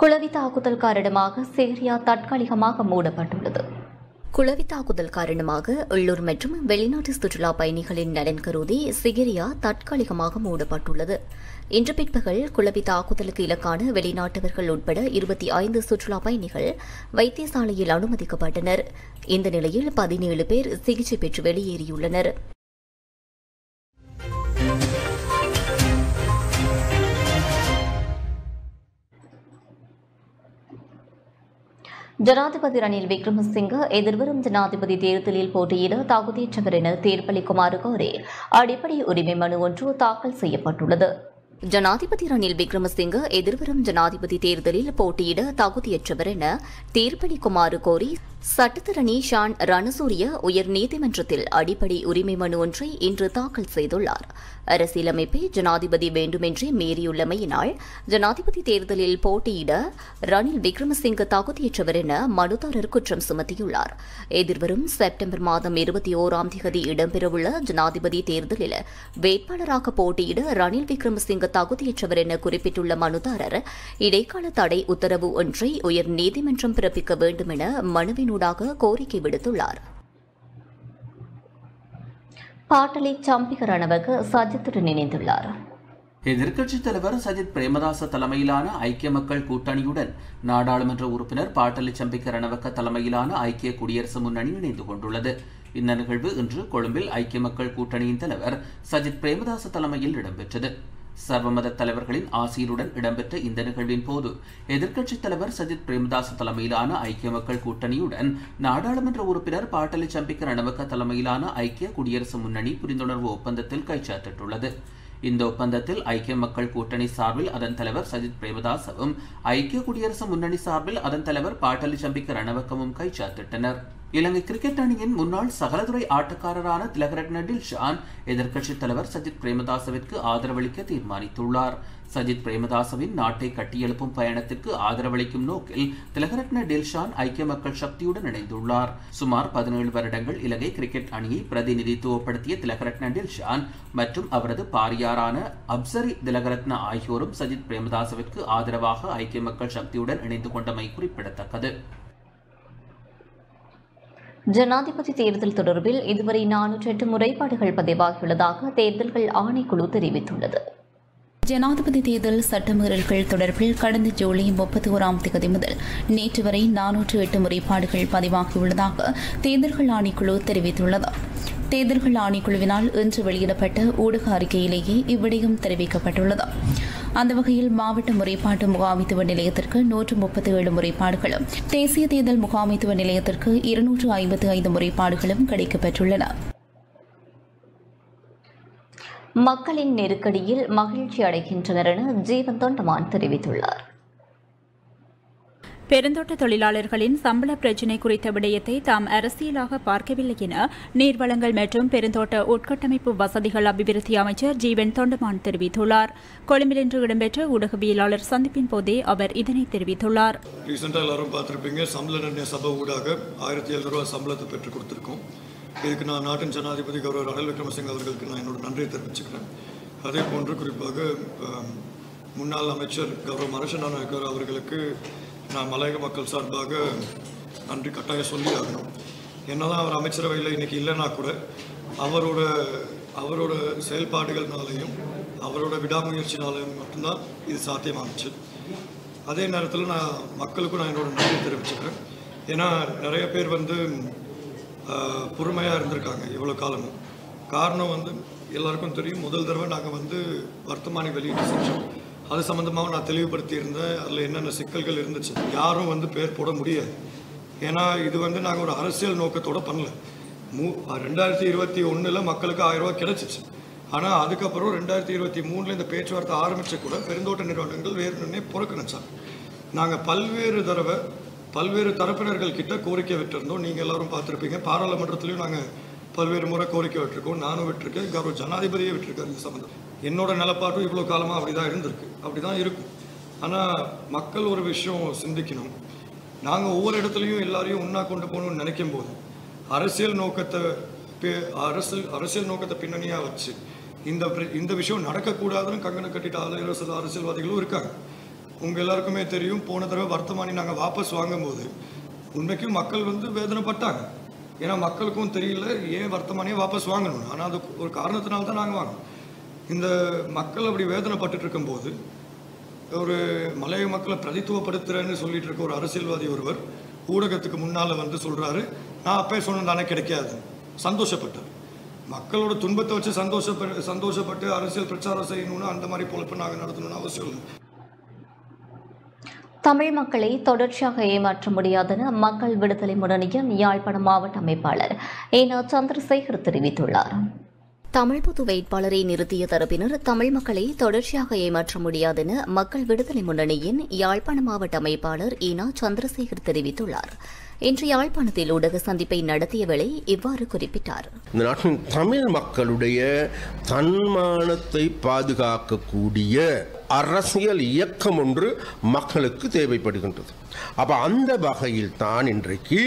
Speaker 1: குளவி தாக்குதல் காரணமாக சிரியா தற்காலிகமாக மூடப்பட்டுள்ளது. குளவி தாக்குதல் காரணமாக உள்ளூர் மற்றும் வெளிநாட்டு சுற்றுலா பயணிகளின் நலன் கருதி சிகிரியா தற்காலிகமாக மூடப்பட்டுள்ளது. இன்று பிற்பகல் குளவி தாக்குதலுக்கு இலக்கான வெளிநாட்டவர்கள் உட்பட இருபத்தி ஐந்து சுற்றுலா பயணிகள் வைத்தியசாலையில் அனுமதிக்கப்பட்டனர். இந்த நிலையில் பதினேழு பேர் சிகிச்சை பெற்று வெளியேறியுள்ளனர். ஜனாதிபதி ரணில் விக்ரமசிங்க எதிர்வரும் ஜனாதிபதி தேர்தலில் போட்டியிட தகுதியற்றவர் என தீர்ப்பளிக்குமாறு கோரி அடிப்படை உரிமை மனு ஒன்று தாக்கல் செய்யப்பட்டுள்ளது. ஜனாதிபதி ரணில் விக்ரமசிங்க எதிர்வரும் ஜனாதிபதி தேர்தலில் போட்டியிட தகுதியற்றவர் என தீர்ப்பளிக்குமாறு கோரி சட்டத்தரணி ஷான் ரணசூரிய உயர் நீதிமன்றத்தில் அடிப்படை உரிமை மனு ஒன்றை இன்று தாக்கல் செய்துள்ளார். அரசியலமைப்பை ஜனாதிபதி வேண்டுமென்றே மீறியுள்ளமையினால் ஜனாதிபதி தேர்தலில் போட்டியிட ரணில் விக்ரமசிங்க தகுதியற்றவர் என மனுதாரர் குற்றம் சுமத்தியுள்ளார். எதிர்வரும் செப்டம்பர் மாதம் இருபத்தி ஓராம் தேதி இடம்பெறவுள்ள ஜனாதிபதி தேர்தலில் வேட்பாளராக போட்டியிட ரணில் விக்ரமசிங்க தகுதியற்றவர் என குறிப்பிட்டுள்ள மனுதாரர் இடைக்கால தடை உத்தரவு ஒன்றை உயர் நீதிமன்றம் பிறப்பிக்க வேண்டும் என மனுவினூடாக கோரிக்கை விடுத்துள்ளார். பாட்டலி சம்பிக ரணவக சஜித்துடன் இணைந்துள்ளார்.
Speaker 2: எதிர்க்கட்சித் தலைவர் சஜித் பிரேமதாச தலைமையிலான ஐக்கிய மக்கள் கூட்டணியுடன் நாடாளுமன்ற உறுப்பினர் பாட்டலி சம்பிக்க ரணவக்க தலைமையிலான ஐக்கிய குடியரசு முன்னணி இணைந்து கொண்டுள்ளது. இந்த நிகழ்வு இன்று கொழும்பில் ஐக்கிய மக்கள் கூட்டணியின் தலைவர் சஜித் பிரேமதாச தலைமையில் இடம்பெற்றது. சர்வமத தலைவர்களின் ஆசியுடன் இடம்பெற்ற இந்த நிகழ்வின் போது எதிர்க்கட்சித் தலைவர் சஜித் பிரேமதாஸ் தலைமையிலான ஐக்கிய மக்கள் கூட்டணியுடன் நாடாளுமன்ற உறுப்பினர் பாட்டலி சம்பிக்க ரணவக்க தலைமையிலான ஐக்கிய குடியரசு முன்னணி புரிந்துணர்வு ஒப்பந்தத்தில் கைச்சாத்திட்டுள்ளது இந்த ஒப்பந்தத்தில் ஐக்கிய மக்கள் கூட்டணி சார்பில் அதன் தலைவர் சஜித் பிரேமதாசவும் ஐக்கிய குடியரசு முன்னணி சார்பில் அதன் தலைவர் பாட்டலி சம்பிக்க ரணவக்கமும் கைச்சாத்திட்டனர் இலங்கை கிரிக்கெட் அணியின் முன்னாள் சகலதுறை ஆட்டக்காரரான திலகரட்ன டில்ஷான் எதிர்க்கட்சித் தலைவர் சஜித் பிரேமதாசவிற்கு ஆதரவளிக்க தீர்மானித்துள்ளார். சஜித் பிரேமதாசவின் நாட்டை கட்டியெழுப்பும் பயணத்திற்கு ஆதரவளிக்கும் நோக்கில் திலகரட்ன டில்ஷான் ஐக்கிய மக்கள் சக்தியுடன் இணைந்துள்ளார். சுமார் பதினேழு வருடங்கள் இலங்கை கிரிக்கெட் அணியை பிரதிநிதித்துவப்படுத்திய திலகரட்ன டில்ஷான் மற்றும் அவரது பாரியாரான அப்சரி திலகரத்ன ஆகியோரும் சஜித் பிரேமதாசவிற்கு ஆதரவாக ஐக்கிய மக்கள் சக்தியுடன் இணைந்து கொண்டமை குறிப்பிடத்தக்கது.
Speaker 1: ஜனாதிபதி தேர்தல் தொடர்பில் இதுவரை நானூற்றி எட்டு முறைப்பாடுகள் பதிவாகியுள்ளதாக தேர்தல்கள் ஆணைக்குழு தெரிவித்துள்ளது.
Speaker 3: ஜனாதிபதி தேர்தல் சட்டமீறல்கள் தொடர்பில் கடந்த ஜூலை முப்பத்தி ஓராம் தேதி முதல் நேற்று வரை நானூற்று எட்டு முறைப்பாடுகள் பதிவாகியுள்ளதாக தேர்தல்கள் ஆணைக்குழு தெரிவித்துள்ளது. தேர்தல்கள் ஆணைக்குழுவினால் இன்று வெளியிடப்பட்ட ஊடக அறிக்கையிலேயே இவ்விடயம் தெரிவிக்கப்பட்டுள்ளது. அந்த வகையில் மாவட்ட முறைப்பாட்டு முகாமைத்துவ நிலையத்திற்கு நூற்று முப்பத்தி ஏழு முறைப்பாடுகளும் தேசிய தேர்தல் முகாமைத்துவ நிலையத்திற்கு இருநூற்று ஐம்பத்தி ஐந்து முறைப்பாடுகளும் கிடைக்கப்பெற்றுள்ளன.
Speaker 1: மக்களின் நெருக்கடியில் மகிழ்ச்சி அடைகின்றனர் என ஜீவன் தொண்டமான் தெரிவித்துள்ளார்.
Speaker 4: பெருந்தோட்ட தொழிலாளர்களின் சம்பள பிரச்சினை குறித்த விடயத்தை தாம் அரசியலாக பார்க்கவில்லை என நீர்வளங்கள் மற்றும் பெருந்தோட்ட உட்கட்டமைப்பு வசதிகள் அபிவிருத்தி அமைச்சர் ஜீவன் தொண்டமான் தெரிவித்துள்ளார். கொழும்பில் இன்று இடம்பெற்ற ஊடகவியலாளர் சந்திப்பின் போதே அவர் இதனை தெரிவித்துள்ளார்.
Speaker 14: ரீசெண்டாக எல்லாரும் பார்த்துருப்பீங்க. சம்பள நிர்ணய சபை ஊடாக ஆயிரத்தி எழுநூறு ரூபா சம்பளத்தை பெற்றுக் கொடுத்துருக்கோம். இதுக்கு நான் நாட்டின் ஜனாதிபதி கௌரவர் ரணில் விக்ரமசிங்க அவர்களுக்கு நான் என்னோட நன்றியை தெரிவிச்சுக்கிறேன். அதே போன்று குறிப்பாக முன்னாள் அமைச்சர் கௌரவ் மரசனா நாயக்கர் அவர்களுக்கு நான் மலையக மக்கள் சார்பாக நன்றி கட்டாயம் சொல்லி ஆகணும். என்னதான் அவர் அமைச்சரவையில் இன்னைக்கு இல்லைன்னா கூட அவரோட அவரோட செயல்பாடுகள்னாலையும் அவரோட விடாமுயற்சினாலையும் மட்டும்தான் இது சாத்தியமானுச்சு அதே நேரத்தில் நான் மக்களுக்கும் நான் என்னோட நன்றி தெரிவிச்சுக்கிறேன். ஏன்னா நிறைய பேர் வந்து பொறுமையாக இருந்திருக்காங்க இவ்வளோ காலமும். காரணம் வந்து எல்லாருக்கும் தெரியும் முதல் தடவை நாங்கள் வந்து வர்த்தமானி வெளியிட்டு செஞ்சோம். அது சம்மந்தமாக நான் தெளிவுபடுத்தியிருந்தேன் அதில் என்னென்ன சிக்கல்கள் இருந்துச்சு யாரும் வந்து பேர் போட முடியாது. ஏன்னா இது வந்து நாங்கள் ஒரு அரசியல் நோக்கத்தோடு பண்ணல. மூ ரெண்டாயிரத்தி இருபத்தி ஒன்றில் மக்களுக்கு ஆயிரம் ரூபாய் கிடச்சிச்சு. ஆனால் அதுக்கப்புறம் ரெண்டாயிரத்தி இருபத்தி மூணில் இந்த பேச்சுவார்த்தை ஆரம்பிச்ச கூட பெருந்தோட்ட நிறுவனங்கள் வேறு புறக்கணிச்சாங்க. நாங்கள் பல்வேறு தடவை பல்வேறு தரப்பினர்கள் கிட்ட கோரிக்கை விட்டுருந்தோம். நீங்கள் எல்லாரும் பார்த்துருப்பீங்க. பாராளுமன்றத்திலையும் நாங்கள் பல்வேறு முறை கோரிக்கை விட்டுருக்கோம். நானும் விட்டுருக்கேன். கௌரவ ஜனாதிபதியே விட்டுருக்காரு இந்த சம்மந்தம் என்னோட நிலப்பாட்டும் இவ்வளோ காலமாக அப்படி தான் இருந்திருக்கு. அப்படி தான் இருக்கும். ஆனால் மக்கள் ஒரு விஷயம் சிந்திக்கணும். நாங்கள் ஒவ்வொரு இடத்துலையும் எல்லாரையும் ஒன்றா கொண்டு போகணும்னு நினைக்கும் போது அரசியல் நோக்கத்தை பே- அரசியல் அரசியல் நோக்கத்தை பின்னணியாக வச்சு இந்த இந்த விஷயம் நடக்கக்கூடாதுன்னு கங்கணம் கட்டிட்டு ஆளுகிற சில அரசியல்வாதிகளும் இருக்காங்க. உங்கள் எல்லாருக்குமே தெரியும் போன தடவை வர்த்தமானி நாங்கள் வாபஸ் வாங்கும்போது உண்மைக்கும் மக்கள் வந்து வேதனைப்பட்டாங்க. ஏன்னா மக்களுக்கும் தெரியல ஏன் வர்த்தமானியை வாபஸ் வாங்கணும் ஆனால் அது ஒரு காரணத்தினால தான் நாங்கள் வாங்கணும் இந்த மக்கள் அப்படி வேதனைப்பட்டு இருக்கும்போது ஒரு மலைய மக்களை பிரதித்துவப்படுத்துறேன்னு சொல்லிட்டு இருக்க ஒரு அரசியல்வாதி ஒருவர் ஊடகத்துக்கு முன்னால் வந்து சொல்கிறாரு நான் அப்பே சொன்னதானே தானே கிடைக்காது. சந்தோஷப்பட்டார். மக்களோட துன்பத்தை வச்சு சந்தோஷப்பட்டு சந்தோஷப்பட்டு அரசியல் பிரச்சாரம் செய்யணும்னு அந்த மாதிரி பொழப்பு நாங்கள் நடத்தணும்னு அவசியம் இல்லை.
Speaker 1: தமிழ் மக்களை தொடர்ச்சியாக ஏமாற்ற முடியாதென மக்கள் விடுதலை முன்னணியின் யாழ்ப்பாணம் மாவட்ட அமைப்பாளர் ஏனா சந்திரசேகர் தெரிவித்துள்ளார். தமிழ் பொது வேட்பாளரை நிறுத்திய தரப்பினர் தமிழ் மக்களை தொடர்ச்சியாக ஏமாற்ற முடியாதென மக்கள் விடுதலை முன்னணியின் யாழ்ப்பாண மாவட்ட அமைப்பாளர் ஈனா சந்திரசேகர் தெரிவித்துள்ளார். இன்று யாழ்ப்பாணத்தில் ஊடக சந்திப்பை நடத்திய வேளை இவ்வாறு குறிப்பிட்டார்.
Speaker 15: இந்த நாட்டின் தமிழ் மக்களுடைய தன்மானத்தை பாதுகாக்கக்கூடிய அரசியல் இயக்கம் ஒன்று மக்களுக்கு தேவைப்படுகின்றது. அப்போ அந்த வகையில் தான் இன்றைக்கு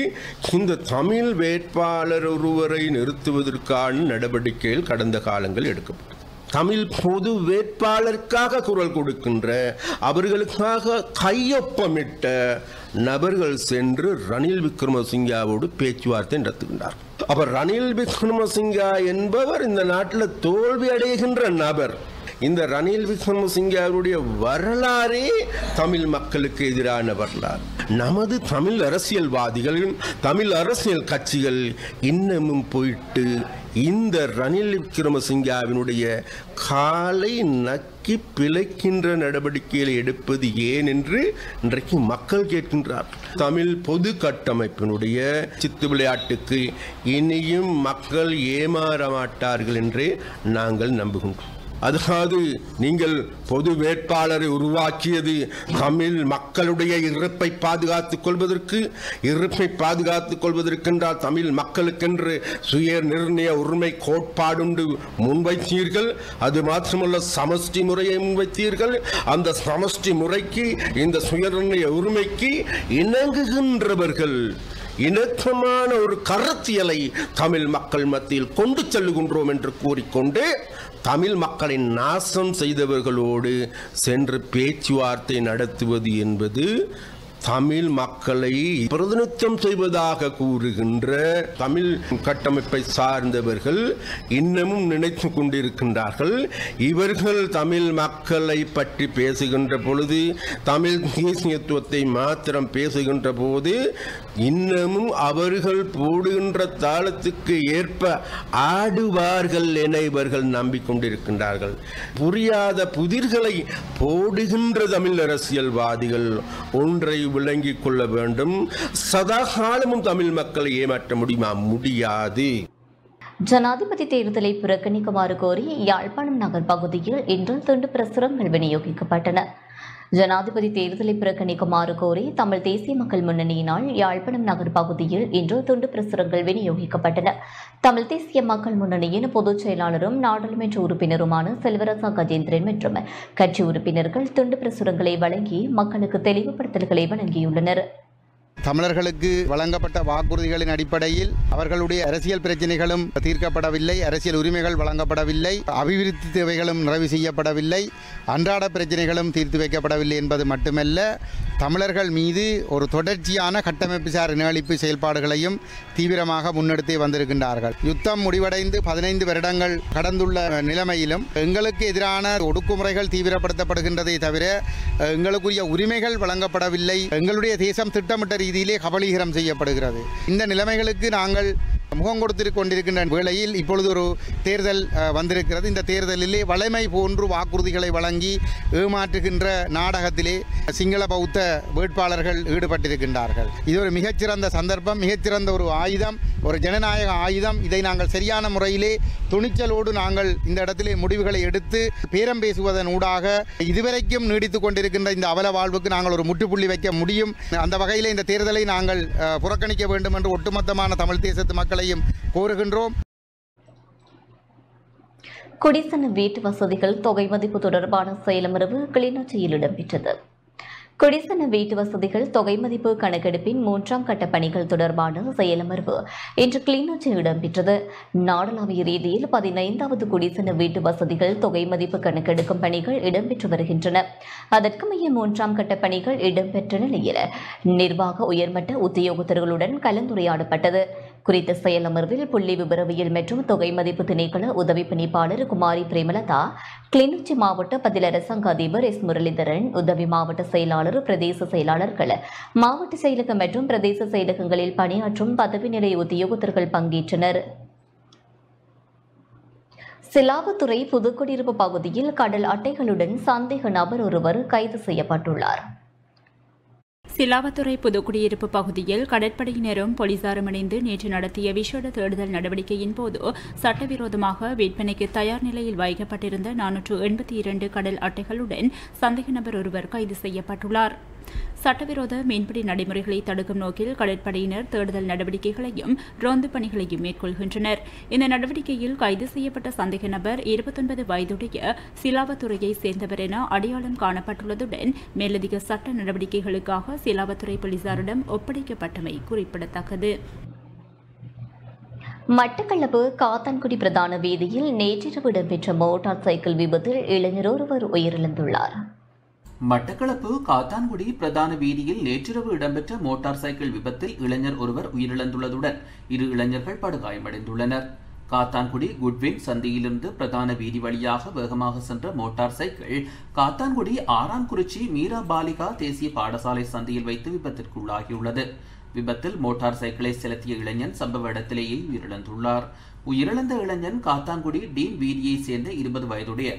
Speaker 15: இந்த தமிழ் வேட்பாளர் ஒருவரை நிறுத்துவதற்கான நடவடிக்கைகள் கடந்த காலங்கள் எடுக்கப்பட்டது. தமிழ் பொது வேட்பாளருக்காக குரல் கொடுக்கின்ற அவர்களுக்காக கையொப்பமிட்ட நபர்கள் சென்று ரணில் விக்ரமசிங்காவோடு பேச்சுவார்த்தை நடத்துகின்றார். அப்ப ரணில் விக்ரமசிங்கா என்பவர் இந்த நாட்டில் தோல்வி அடைகின்ற நபர். இந்த ரணில் விக்ரமசிங்காவுடைய வரலாறே தமிழ் மக்களுக்கு எதிரான வரலாறு. நமது தமிழ் அரசியல்வாதிகள் தமிழ் அரசியல் கட்சிகள் இன்னமும் போயிட்டு இந்த ரணில் விக்ரமசிங்காவினுடைய காலை நக்கி பிழைக்கின்ற நடவடிக்கைகளை எடுப்பது ஏன் என்று இன்றைக்கு மக்கள் கேட்கின்றார் தமிழ் பொது கட்டமைப்பினுடைய சித்து விளையாட்டுக்கு இனியும் மக்கள் ஏமாற மாட்டார்கள் என்றே நாங்கள் நம்புகின்றோம். அதாவது நீங்கள் பொது வேட்பாளரை உருவாக்கியது தமிழ் மக்களுடைய இருப்பை பாதுகாத்துக் கொள்வதற்கு இருப்பை பாதுகாத்துக் கொள்வதற்கென்றால் தமிழ் மக்களுக்கென்று சுய நிர்ணய உரிமை கோட்பாடுண்டு முன்வைத்தீர்கள். அது மாத்திரமல்ல சமஷ்டி முறையை முன்வைத்தீர்கள். அந்த சமஷ்டி முறைக்கு இந்த சுயநிர்ணய உரிமைக்கு இணங்குகின்றவர்கள் இணக்கமான ஒரு கருத்தியலை தமிழ் மக்கள் மத்தியில் கொண்டு செல்லுகின்றோம் என்று கூறிக்கொண்டு தமிழ் மக்களை நாசம் செய்தவர்களோடு சென்று பேச்சுவார்த்தை நடத்துவது என்பது தமிழ் மக்களை பிரதிநிதித்துவம் செய்வதாக கூறுகின்ற தமிழ் கட்டமைப்பை சார்ந்தவர்கள் இன்னமும் நினைத்து கொண்டிருக்கின்றார்கள். இவர்கள் தமிழ் மக்களை பற்றி பேசுகின்ற பொழுது தமிழ் தேசியத்துவத்தை மாத்திரம் பேசுகின்ற போது இன்னமும் அவர்கள் போடுகின்ற தாளத்துக்கு ஏற்ப ஆடுவார்கள் என இவர்கள் நம்பிக்கொண்டிருக்கின்றார்கள். புரியாத புதிர்களை போடுகின்ற தமிழ் அரசியல்வாதிகள் ஒன்றை விளங்கிக் கொள்ள வேண்டும் சதா காலமும் தமிழ் மக்களை ஏமாற்ற முடியுமா? முடியாது.
Speaker 1: ஜனாதிபதி தேர்தலை புறக்கணிக்குமாறு கோரி யாழ்ப்பாணம் நகர் பகுதியில் இன்று துண்டு பிரசுரங்கள் விநியோகிக்கப்பட்டன. ஜனாதிபதி தேர்தலை புறக்கணிக்குமாறு கோரி தமிழ் தேசிய மக்கள் முன்னணியினால் யாழ்ப்பாணம் நகர் பகுதியில் இன்று துண்டு பிரசுரங்கள் விநியோகிக்கப்பட்டன. தமிழ் தேசிய மக்கள் முன்னணியின் பொதுச் செயலாளரும் நாடாளுமன்ற உறுப்பினருமான செல்வரசா கஜேந்திரன் மற்றும் கட்சி உறுப்பினர்கள் துண்டு பிரசுரங்களை வழங்கி மக்களுக்கு தெளிவுபடுத்தல்களை வழங்கியுள்ளனர்.
Speaker 8: தமிழர்களுக்கு வழங்கப்பட்ட வாக்குறுதிகளின் அடிப்படையில் அவர்களுடைய அரசியல் பிரச்சனைகளும் தீர்க்கப்படவில்லை அரசியல் உரிமைகள் வழங்கப்படவில்லை அபிவிருத்தி தேவைகளும் நிறைவு செய்யப்படவில்லை அன்றாட பிரச்சனைகளும் தீர்த்து வைக்கப்படவில்லை என்பது மட்டுமல்ல தமிழர்கள் மீது ஒரு தொடர்ச்சியான கட்டமைப்பு சார் இனஅழிப்பு செயல்பாடுகளையும் தீவிரமாக முன்னெடுத்தே வந்திருக்கின்றார்கள். யுத்தம் முடிவடைந்து பதினைந்து வருடங்கள் கடந்துள்ள நிலைமையிலும் எங்களுக்கு எதிரான ஒடுக்குமுறைகள் தீவிரப்படுத்தப்படுகின்றதை தவிர எங்களுக்குரிய உரிமைகள் வழங்கப்படவில்லை. எங்களுடைய தேசம் திட்டமிட்ட ரீதியிலே கபலீகரம் செய்யப்படுகிறது. இந்த நிலைமைகளுக்கு நாங்கள் முகம் கொடுத்து கொண்டிருக்கின்ற வேளையில் இப்பொழுது ஒரு தேர்தல் வந்திருக்கிறது. இந்த தேர்தலிலே வளைமை போன்று வாக்குறுதிகளை வழங்கி ஏமாற்றுகின்ற நாடகத்திலே சிங்கள பௌத்த வேட்பாளர்கள் ஈடுபட்டிருக்கின்றார்கள். இது ஒரு மிகச்சிறந்த சந்தர்ப்பம் மிகச்சிறந்த ஒரு ஆயுதம் ஒரு ஜனநாயக ஆயுதம். இதை நாங்கள் சரியான முறையிலே துணிச்சலோடு நாங்கள் இந்த இடத்திலே முடிவுகளை எடுத்து பேரம் பேசுவதன் ஊடாக இதுவரைக்கும் நீடித்துக் கொண்டிருக்கின்ற இந்த அவல வாழ்வுக்கு நாங்கள் ஒரு முற்றுப்புள்ளி வைக்க முடியும். அந்த வகையில் இந்த தேர்தலை நாங்கள் புறக்கணிக்க வேண்டும் என்று ஒட்டுமொத்தமான தமிழ் தேசத்து மக்களை மக்களையும் கோருகின்றோம்.
Speaker 1: குடிசன வீட்டு வசதிகள் தொகை மதிப்பு தொடர்பான செயலமர்வு கிளிநொச்சியில் இடம்பெற்றது. குடிசன வீட்டு வசதிகள் தொகை மதிப்பு கணக்கெடுப்பின் மூன்றாம் கட்ட பணிகள் தொடர்பான செயலமர்வு இன்று கிளிநொச்சி இடம்பெற்றது. நாடளாவிய ரீதியில் பதினைந்தாவது குடிசன வீட்டு வசதிகள் தொகை மதிப்பு கணக்கெடுக்கும் பணிகள் இடம்பெற்று வருகின்றன. அதற்கு மைய மூன்றாம் கட்ட பணிகள் இடம்பெற்ற நிலையில் நிர்வாக உயர்மட்ட உத்தியோகத்தர்களுடன் கலந்துரையாடப்பட்டது. குறித்த செயலமர்வில் புள்ளி விபரவியல் மற்றும் தொகை மதிப்பு திணைக்கள உதவி பணிப்பாளர் குமாரி பிரேமலதா கிளிநொச்சி மாவட்ட பதில் அரசாங்க அதிபர் எஸ் முரளிதரன் உதவி மாவட்ட செயலாளர் பிரதேச செயலாளர்கள் மாவட்ட செயலகம் மற்றும் பிரதேச செயலகங்களில் பணியாற்றும் பதவி நிலை உத்தியோகத்தர்கள் பங்கேற்றனர். சிலாபத்துறை புதுக்குடியிருப்பு பகுதியில் கடல் அட்டைகளுடன் சந்தேக நபர் ஒருவர் கைது செய்யப்பட்டுள்ளார்.
Speaker 4: சிலாவத்துறை புதுக்குடியிருப்பு பகுதியில் கடற்படையினரும் போலீசாரும் இணைந்து நேற்று நடத்திய விசேட தேடுதல் நடவடிக்கையின் போது சட்டவிரோதமாக விற்பனைக்கு தயார் நிலையில் வைக்கப்பட்டிருந்த நானூற்று எண்பத்தி இரண்டு கடல் அட்டைகளுடன் சந்தேக நபர் ஒருவர் கைது செய்யப்பட்டுள்ளார். சட்டவிரோத மீன்பிடி நடைமுறைகளை தடுக்கும் நோக்கில் கடற்படையினர் தேடுதல் நடவடிக்கைகளையும் ரோந்து பணிகளையும் மேற்கொள்கின்றனர். இந்த நடவடிக்கையில் கைது செய்யப்பட்ட சந்தேக நபர் இருபத்தொன்பது வயதுடைய சிலாவத்துறையை சேர்ந்தவர் என அடையாளம் காணப்பட்டுள்ளதுடன் மேலதிக சட்ட நடவடிக்கைகளுக்காக சிலாவத்துறை போலீசாரிடம் ஒப்படைக்கப்பட்டமை குறிப்பிடத்தக்கது.
Speaker 1: மட்டக்களப்பு காத்தான்குடி பிரதான வீதியில் நேற்றிரவு இடம்பெற்ற மோட்டார் சைக்கிள் விபத்தில் இளைஞர் ஒருவர் உயிரிழந்துள்ளார்.
Speaker 2: மட்டக்களப்பு காத்தான்குடி பிரதான வீதியில் நேற்றிரவு இடம்பெற்ற மோட்டார் சைக்கிள் விபத்தில் இளைஞர் ஒருவர் உயிரிழந்துள்ளதுடன் இரு இளைஞர்கள் படுகாயமடைந்துள்ளனர். காத்தான்குடி குட்வின் சந்தியிலிருந்து பிரதான வீதி வழியாக வேகமாக சென்ற மோட்டார் சைக்கிள் காத்தான்குடி ஆறாங்குறிச்சி மீரா பாலிகா தேசிய பாடசாலை சந்தியில் வைத்து விபத்திற்குள்ளாகியுள்ளது. விபத்தில் மோட்டார் சைக்கிளை செலுத்திய இளைஞன் சம்பவ இடத்திலேயே உயிரிழந்துள்ளார். உயிரிழந்த இளைஞன் காத்தான்குடி டீன் வீதியைச் சேர்ந்த இருபது வயதுடைய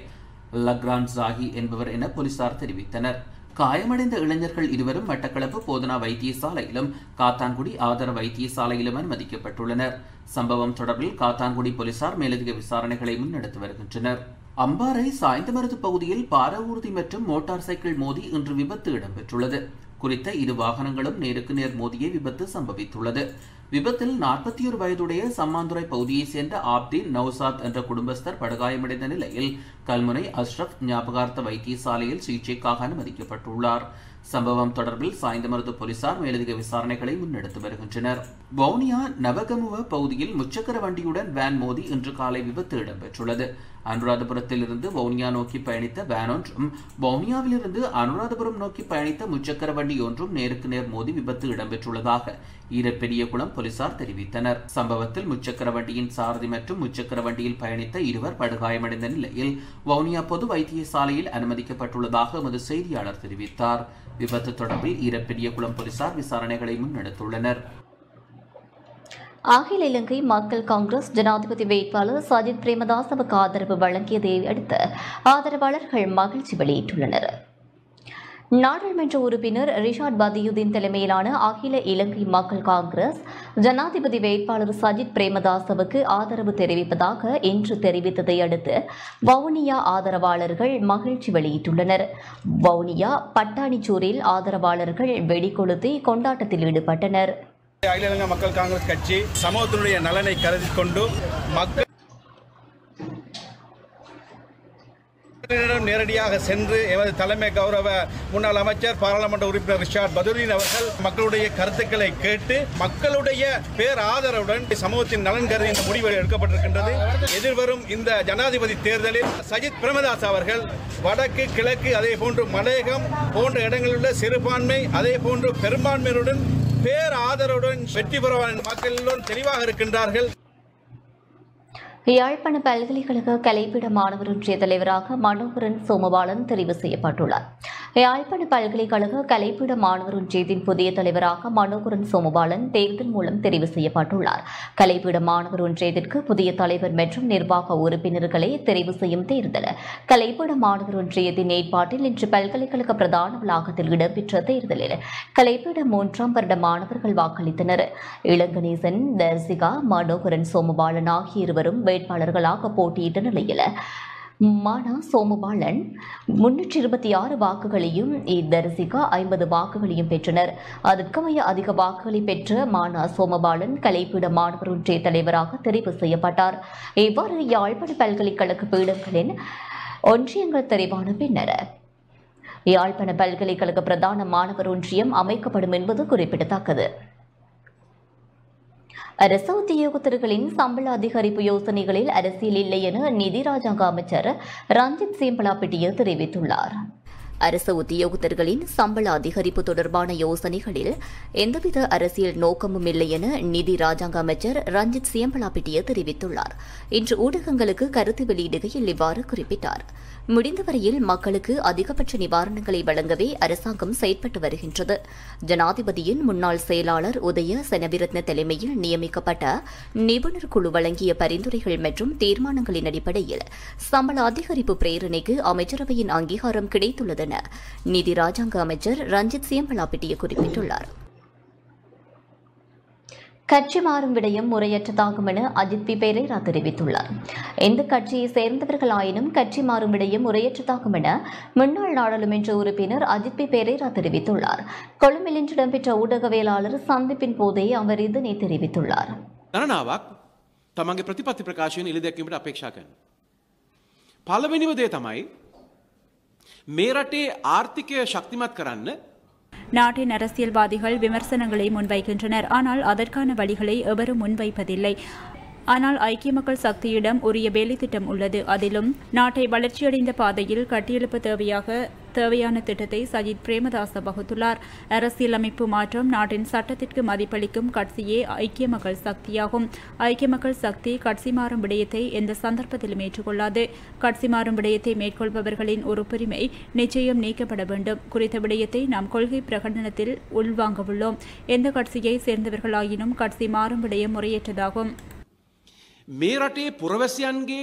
Speaker 2: லக்ரான் சாஹி என்பவர் என போலீசார் தெரிவித்தனர். காயமடைந்த இளைஞர்கள் இருவரும் மட்டக்களப்பு போதனா வைத்தியசாலையிலும் காத்தான்குடி ஆதார வைத்தியசாலையிலும் அனுமதிக்கப்பட்டுள்ளனர். சம்பவம் தொடர்பில் காத்தான்குடி போலீசார் மேலதிக விசாரணைகளை முன்னெடுத்து வருகின்றனர். அம்பாறை சாய்ந்தமருது பகுதியில் பாரவூர்தி மற்றும் மோட்டார் சைக்கிள் மோதி இன்று விபத்து இடம்பெற்றுள்ளது. குறித்த இரு வாகனங்களும் நேருக்கு நேர் மோதிய விபத்து சம்பவித்துள்ளது. விபத்தில் நாற்பத்தி ஒரு வயதுடைய சம்மாந்துறை பகுதியைச் சேர்ந்த ஆப்தீன் நௌசாத் என்ற குடும்பஸ்தர் படுகாயமடைந்த நிலையில் கல்முனை அஷ்ரப் ஞாபகார்த்த வைத்தியசாலையில் சிகிச்சைக்காக அனுமதிக்கப்பட்டுள்ளார். சம்பவம் தொடர்பில் சாய்ந்தமருது போலீசார் மேலதிக விசாரணைகளை முன்னெடுத்து வருகின்றனர். வவுனியா நவகமுவ பகுதியில் முச்சக்கர வண்டியுடன் வேன் மோதி இன்று காலை விபத்து இடம்பெற்றுள்ளது. அனுராதபுரத்தில் இருந்து வவுனியா நோக்கி பயணித்த வேன் ஒன்றும் வவுனியாவிலிருந்து அனுராதபுரம் நோக்கி பயணித்த முச்சக்கர வண்டி ஒன்றும் நேருக்கு நேர் மோதி விபத்து இடம்பெற்றுள்ளதாக ஈரப்பெரியகுளம் போலீசார் தெரிவித்தனர். சம்பவத்தில் முச்சக்கர வண்டியின் சாரதி மற்றும் முச்சக்கர வண்டியில் பயணித்த இருவர் படுகாயமடைந்த நிலையில் வவுனியா பொது வைத்தியசாலையில் அனுமதிக்கப்பட்டுள்ளதாக எமது செய்தியாளர் தெரிவித்தார். விபத்து தொடர்பில் ஈரப்பெரியகுளம் போலீசார் விசாரணைகளை முன்னெடுத்துள்ளனர்.
Speaker 1: அகில இலங்கை மக்கள் காங்கிரஸ் ஜனாதிபதி வேட்பாளர் சஜித் பிரேமதாசவுக்கு ஆதரவு வழங்கியதை அடுத்து ஆதரவாளர்கள் மகிழ்ச்சி வெளியிட்டுள்ளனர். நாடாளுமன்ற உறுப்பினர் ரிஷாட் பதியுதீன் தலைமையிலான அகில இலங்கை மக்கள் காங்கிரஸ் ஜனாதிபதி வேட்பாளர் சஜித் பிரேமதாசவுக்கு ஆதரவு தெரிவிப்பதாக இன்று தெரிவித்ததை அடுத்து வவுனியா ஆதரவாளர்கள் மகிழ்ச்சி வெளியிட்டுள்ளனர். வவுனியா பட்டாணிச்சூரில் ஆதரவாளர்கள் வெடிகொளுத்தி கொண்டாட்டத்தில் ஈடுபட்டனர்.
Speaker 16: அகில இலங்கை மக்கள் காங்கிரஸ் கட்சி சமூகத்தினுடைய நலனை கருதி கொண்டு மக்கள் மக்களிடம் நேரடியாக சென்று எமது தலைமை கௌரவ முன்னாள் அமைச்சர் பாராளுமன்ற உறுப்பினர் ரிஷாட் பதுரின் அவர்கள் மக்களுடைய கருத்துக்களை கேட்டு மக்களுடைய பேர் ஆதரவுடன் சமூகத்தின் நலன் கருதி இந்த முடிவு எடுக்கப்பட்டிருக்கின்றது. எதிர்வரும் இந்த ஜனாதிபதி தேர்தலில் சஜித் பிரேமதாஸ் அவர்கள் வடக்கு கிழக்கு அதே போன்று மலையகம் போன்ற இடங்களில் உள்ள சிறுபான்மை அதே போன்று பெரும்பான்மையுடன் பேர் ஆதரவுடன் வெற்றி என்று மக்கள் தெளிவாக இருக்கின்றார்கள்.
Speaker 1: யாழ்ப்பாண பல்கலைக்கழக கலைப்பீட மாணவர் ஒன்றிய தலைவராக மனோகரன் சோமபாலன் தெரிவு செய்யப்பட்டுள்ளார். யாழ்ப்பாண பல்கலைக்கழக கலைப்பீட மாணவர் ஒன்றியத்தின் புதிய தலைவராக மனோகரன் சோமபாலன் தேர்தல் மூலம் தெரிவு செய்யப்பட்டுள்ளார். கலைப்பீட மாணவர் ஒன்றியத்திற்கு புதிய தலைவர் மற்றும் நிர்வாக உறுப்பினர்களை தெரிவு செய்யும் தேர்தல். கலைப்பீட மாணவர் ஒன்றியத்தின் ஏற்பாட்டில் இன்று பல்கலைக்கழக பிரதான வளாகத்தில் இடம்பெற்ற தேர்தலில் கலைப்பீட மூன்றாம் வருட மாணவர்கள் வாக்களித்தனர். இளங்கணேசன் தர்சிகா மனோகரன் சோமபாலன் ஆகிய இருவரும் வேட்பாளர்களாக போட்டியிட்ட நிலையில் மானா சோமபாலன் முன்னூற்றி இருபத்தி ஆறு வாக்குகளையும் தரிசிகா ஐம்பது வாக்குகளையும் பெற்றனர். அதற்கமைய அதிக வாக்குகளை பெற்ற மானா சோமபாலன் கலைப்பீட மாணவர் ஒன்றிய தலைவராக தெரிவு செய்யப்பட்டார். இவ்வாறு யாழ்ப்பாண பல்கலைக்கழக பீடங்களின் ஒன்றியங்கள் தெரிவான பின்னர் யாழ்ப்பாண பல்கலைக்கழக பிரதான மாணவர் ஒன்றியம் அமைக்கப்படும் என்பது குறிப்பிடத்தக்கது. அரசு உத்தியோகத்தர்களின் சம்பள அதிகரிப்பு யோசனைகளில் அரசியல் இல்லை என நிதி ராஜாங்க அமைச்சர் ரஞ்சித் சேம்பலாப்பிட்டிய தெரிவித்துள்ளார். அரசு உத்தியோகத்தர்களின் சம்பள அதிகரிப்பு தொடர்பான யோசனைகளில் எந்தவித அரசியல் நோக்கமும் இல்லை என நிதி ராஜாங்க அமைச்சர் ரஞ்சித் சியம்பலாபிட்டிய தெரிவித்துள்ளார். இன்று ஊடகங்களுக்கு கருத்து வெளியிடுகையில் இவ்வாறு குறிப்பிட்டார். முடிந்தவரையில் மக்களுக்கு அதிகபட்ச நிவாரணங்களை வழங்கவே அரசாங்கம் செயற்பட்டு வருகின்றது. ஜனாதிபதியின் முன்னாள் செயலாளர் உதய செனவிரத்ன தலைமையில் நியமிக்கப்பட்ட நிபுணர் குழு வழங்கிய பரிந்துரைகள் மற்றும் தீர்மானங்களின் அடிப்படையில் சம்பள அதிகரிப்பு பிரேரணைக்கு அமைச்சரவையின் அங்கீகாரம் கிடைத்துள்ளது கிடைத்துள்ளதென நிதி ராஜாங்க அமைச்சர் ரஞ்சித் சியம்பலாப்பிட்டிய குறிப்பிட்டுள்ளார் கட்சி மாறும் விடயம் முறையற்றதாகும் என அஜித் பி பெரேரா தெரிவித்துள்ளார் எந்த கட்சியை சேர்ந்தவர்களாயினும் கட்சி மாறும் விடயம் முறையற்றதாகும் என முன்னாள் நாடாளுமன்ற உறுப்பினர் அஜித் பி பெரேரா தெரிவித்துள்ளார் கொழும்பில் இன்று இடம்பெற்ற ஊடகவியலாளர் சந்திப்பின் போதே அவர் இதனை தெரிவித்துள்ளார்
Speaker 17: ගණනාවක් තමන්ගේ ප්‍රතිපත්ති ප්‍රකාශයෙන් ඉළිදැක්වීමට අපේක්ෂා කරන. පළවෙනිව දේ තමයි මේ රටේ ආර්ථිකය ශක්තිමත් කරන්න
Speaker 4: நாட்டின் அரசியல்வாதிகள் விமர்சனங்களை முன்வைக்கின்றனர் ஆனால் அதற்கான வழிகளை எவரும் முன்வைப்பதில்லை ஆனால் ஐக்கிய மக்கள் சக்தியிடம் உரிய வேலை திட்டம் உள்ளது அதிலும் நாட்டை வளர்ச்சியடைந்த பாதையில் கட்டியெழுப்ப தேவையாக தேவையான திட்டத்தை சஜித் பிரேமதாச வகுத்துள்ளார் அரசியலமைப்பு மாற்றம் நாட்டின் சட்டத்திற்கு மதிப்பளிக்கும் கட்சியே ஐக்கிய மக்கள் சக்தியாகும் ஐக்கிய மக்கள் சக்தி கட்சி மாறும் விடயத்தை எந்த சந்தர்ப்பத்திலும் ஏற்றுக்கொள்ளாது கட்சி மாறும் விடயத்தை மேற்கொள்பவர்களின் உறுப்புரிமை நிச்சயம் நீக்கப்பட வேண்டும் குறித்த விடயத்தை நாம் கொள்கை பிரகடனத்தில் உள்வாங்கவுள்ளோம் எந்த கட்சியை சேர்ந்தவர்களாயினும் கட்சி மாறும் விடயம் முறையற்றதாகும்
Speaker 17: මේ රටේ පුරවැසියන්ගේ